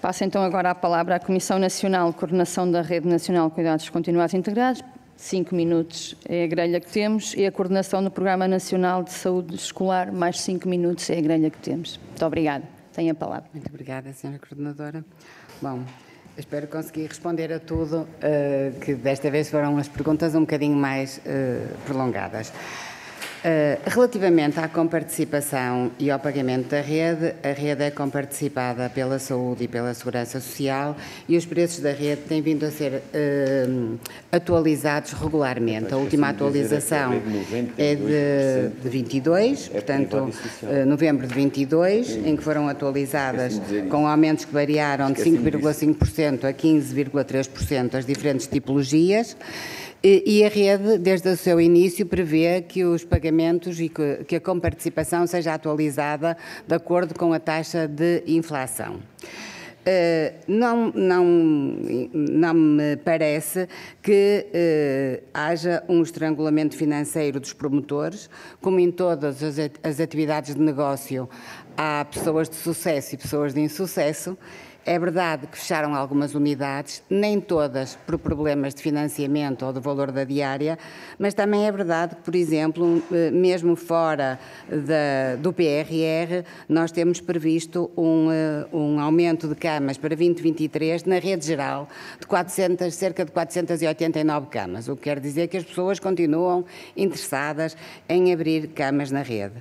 Passa então agora a palavra à Comissão Nacional de Coordenação da Rede Nacional de Cuidados Continuados Integrados. Cinco minutos é a grelha que temos e a coordenação do Programa Nacional de Saúde Escolar, mais cinco minutos é a grelha que temos. Muito obrigada. Tem a palavra. Muito obrigada, Sra. Coordenadora. Bom, espero conseguir responder a tudo, uh, que desta vez foram as perguntas um bocadinho mais uh, prolongadas. Uh, relativamente à comparticipação e ao pagamento da rede, a rede é comparticipada pela saúde e pela segurança social e os preços da rede têm vindo a ser uh, atualizados regularmente. A última atualização é de, de 22, portanto, uh, novembro de 22, em que foram atualizadas com aumentos que variaram de 5,5% a 15,3% as diferentes tipologias E, a rede, desde o seu início, prevê que os pagamentos e que, a comparticipação seja atualizada de acordo com a taxa de inflação. Uh, não, não, não me parece que uh, haja um estrangulamento financeiro dos promotores, como em todas as, as atividades de negócio há pessoas de sucesso e pessoas de insucesso, é verdade que fecharam algumas unidades, nem todas por problemas de financiamento ou do valor da diária, mas também é verdade que, por exemplo, eh, mesmo fora do PRR, nós temos previsto um, eh, um, aumento de camas para 2023 na rede geral de 400, cerca de 489 camas, o que quer dizer que as pessoas continuam interessadas em abrir camas na rede.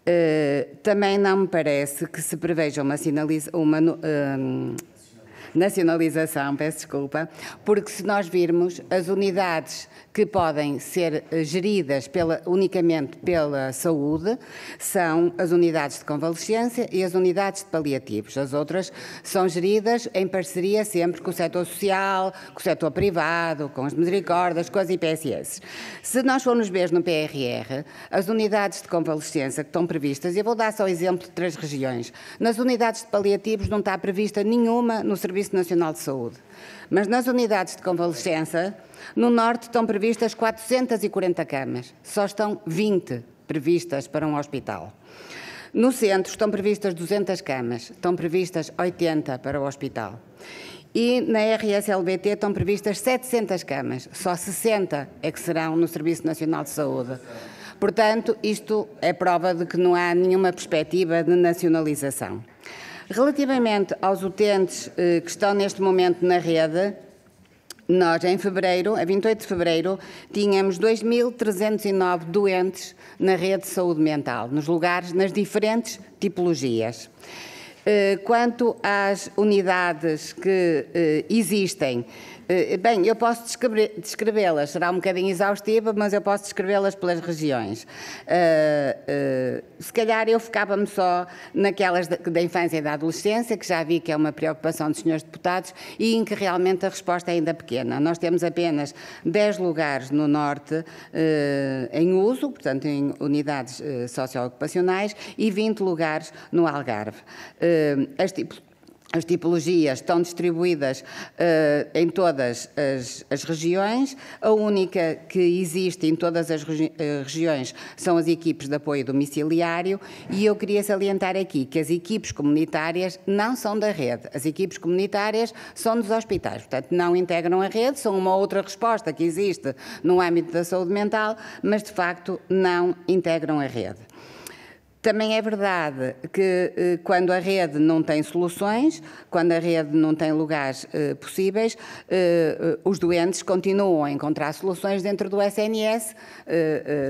Uh, também não me parece que se preveja uma, sinaliza, uma uh, nacionalização, peço desculpa, porque se nós virmos as unidades que podem ser eh, geridas pela, unicamente pela saúde são as unidades de convalescência e as unidades de paliativos. As outras são geridas em parceria sempre com o setor social, com o setor privado, com as misericórdias, com as IPSS. Se nós formos ver no PRR, as unidades de convalescência que estão previstas, e eu vou dar só exemplo de três regiões, nas unidades de paliativos não está prevista nenhuma no Serviço Nacional de Saúde. Mas nas unidades de convalescença, no Norte estão previstas 440 camas, só estão 20 previstas para um hospital. No centro estão previstas 200 camas, estão previstas 80 para o hospital. E na RSLBT estão previstas 700 camas, só 60 é que serão no Serviço Nacional de Saúde. Portanto, isto é prova de que não há nenhuma perspectiva de nacionalização. Relativamente aos utentes eh, que estão neste momento na rede, nós, em fevereiro, a 28 de fevereiro, tínhamos 2.309 doentes na rede de saúde mental, nos lugares, nas diferentes tipologias. Eh, quanto às unidades que eh, existem bem, eu posso descrevê-las, será um bocadinho exaustiva, mas eu posso descrevê-las pelas regiões. Uh, uh, se calhar eu ficava-me só naquelas da, da, infância e da adolescência, que já vi que é uma preocupação dos senhores deputados e em que realmente a resposta é ainda pequena. Nós temos apenas 10 lugares no Norte uh, em uso, portanto, em unidades socioocupacionais, e 20 lugares no Algarve. as tipos as tipologias estão distribuídas uh, em todas as, as, regiões. A única que existe em todas as regi uh, regiões são as equipes de apoio domiciliário. E eu queria salientar aqui que as equipes comunitárias não são da rede. As equipes comunitárias são dos hospitais. Portanto, não integram a rede, são uma outra resposta que existe no âmbito da saúde mental, mas de facto não integram a rede. Também é verdade que eh, quando a rede não tem soluções, quando a rede não tem lugares eh, possíveis, eh, os doentes continuam a encontrar soluções dentro do SNS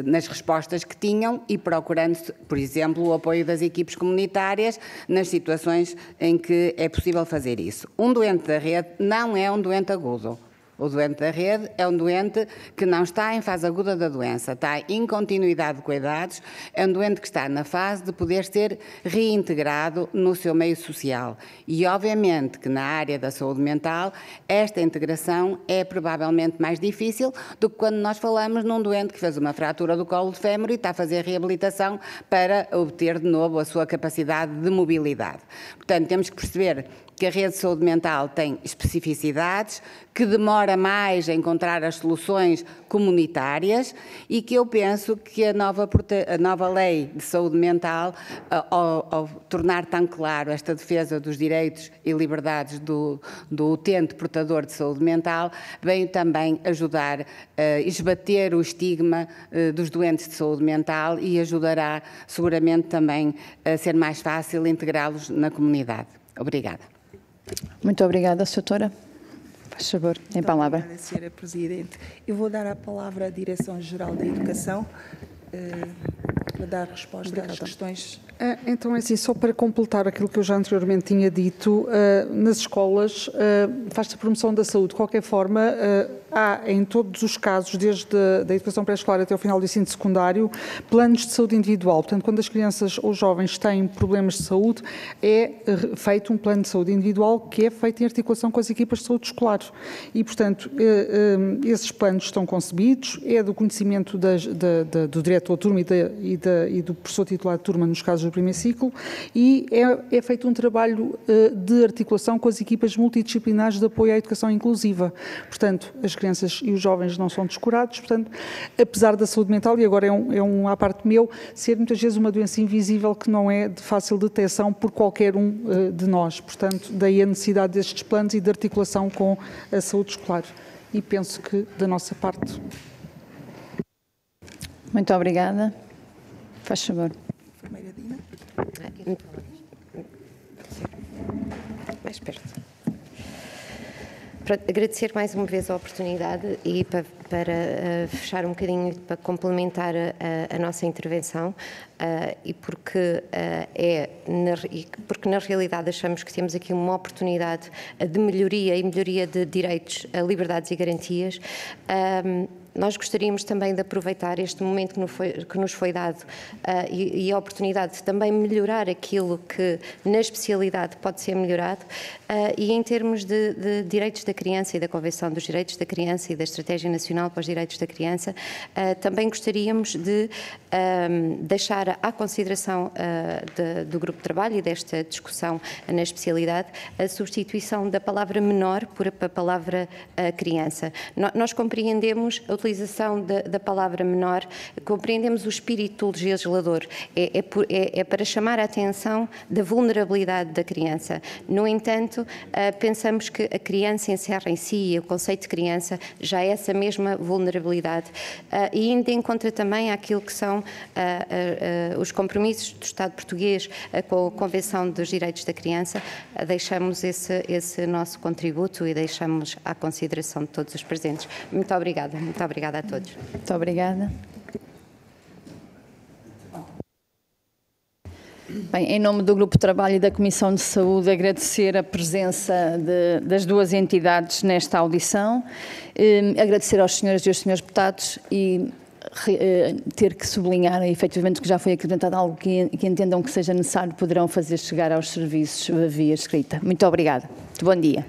nas respostas que tinham e procurando, por exemplo, o apoio das equipes comunitárias nas situações em que é possível fazer isso. Um doente da rede não é um doente agudo. O doente da rede é um doente que não está em fase aguda da doença, está em continuidade de cuidados, é um doente que está na fase de poder ser reintegrado no seu meio social. E, obviamente, que na área da saúde mental, esta integração é provavelmente mais difícil do que quando nós falamos num doente que fez uma fratura do colo de fémur e está a fazer reabilitação para obter de novo a sua capacidade de mobilidade. Portanto, temos que perceber que a rede de saúde mental tem especificidades, que demora mais a encontrar as soluções comunitárias e que eu penso que a nova, a nova lei de saúde mental, ao, ao, tornar tão claro esta defesa dos direitos e liberdades do, do utente portador de saúde mental, veio também ajudar a esbater o estigma eh, dos doentes de saúde mental e ajudará seguramente também a ser mais fácil integrá-los na comunidade. Obrigada. Muito obrigada, doutora. Faz favor, em palavra. Obrigada, senhora Presidente. Eu vou dar a palavra à Direção-Geral da Educação. Para dar resposta Obrigada. às questões. Ah, então, é assim, só para completar aquilo que eu já anteriormente tinha dito, ah, nas escolas faz-se a promoção da saúde. De qualquer forma, há em todos os casos, desde a educação pré-escolar até o final do ensino secundário, planos de saúde individual. Portanto, quando as crianças ou jovens têm problemas de saúde, é feito um plano de saúde individual que é feito em articulação com as equipas de saúde escolar. E, portanto, esses planos estão concebidos, é do conhecimento das, da, da, do diretor de turma e, da, e, da, e, do professor titular de turma nos casos do primeiro ciclo e é, é feito um trabalho uh, de articulação com as equipas multidisciplinares de apoio à educação inclusiva. Portanto, as crianças e os jovens não são descurados, portanto, apesar da saúde mental, e agora é um, é um à parte meu, ser muitas vezes uma doença invisível que não é de fácil detecção por qualquer um uh, de nós. Portanto, daí a necessidade destes planos e de articulação com a saúde escolar. E penso que, da nossa parte, muito obrigada. Faz favor. Mais perto. Para agradecer mais uma vez a oportunidade e para, para uh, fechar um bocadinho, para complementar a, a nossa intervenção uh, e porque uh, é na, porque na realidade achamos que temos aqui uma oportunidade de melhoria e melhoria de direitos, liberdades e garantias nós gostaríamos também de aproveitar este momento que nos foi, que nos foi dado uh, e, e, a oportunidade de também melhorar aquilo que na especialidade pode ser melhorado uh, e em termos de, de, direitos da criança e da Convenção dos Direitos da Criança e da Estratégia Nacional para os Direitos da Criança, uh, também gostaríamos de deixar à consideração de, do grupo de trabalho e desta discussão na especialidade a substituição da palavra menor por a palavra criança. nós compreendemos a utilização da, da palavra menor, compreendemos o espírito legislador. É, é, por, é, é, para chamar a atenção da vulnerabilidade da criança. No entanto, uh, pensamos que a criança encerra em si, o conceito de criança, já é essa mesma vulnerabilidade. Uh, e ainda encontra também aquilo que são uh, os compromissos do Estado português com a Convenção dos Direitos da Criança. deixamos esse, esse nosso contributo e deixamos à consideração de todos os presentes. Muito obrigada. Muito obrigada a todos. Muito obrigada. Bem, em nome do Grupo de Trabalho e da Comissão de Saúde, agradecer a presença de, das duas entidades nesta audição, eh, agradecer aos senhores e aos senhores deputados e eh, ter que sublinhar efetivamente que já foi acreditado algo que, que entendam que seja necessário, poderão fazer chegar aos serviços via escrita. Muito obrigada. Muito bom dia.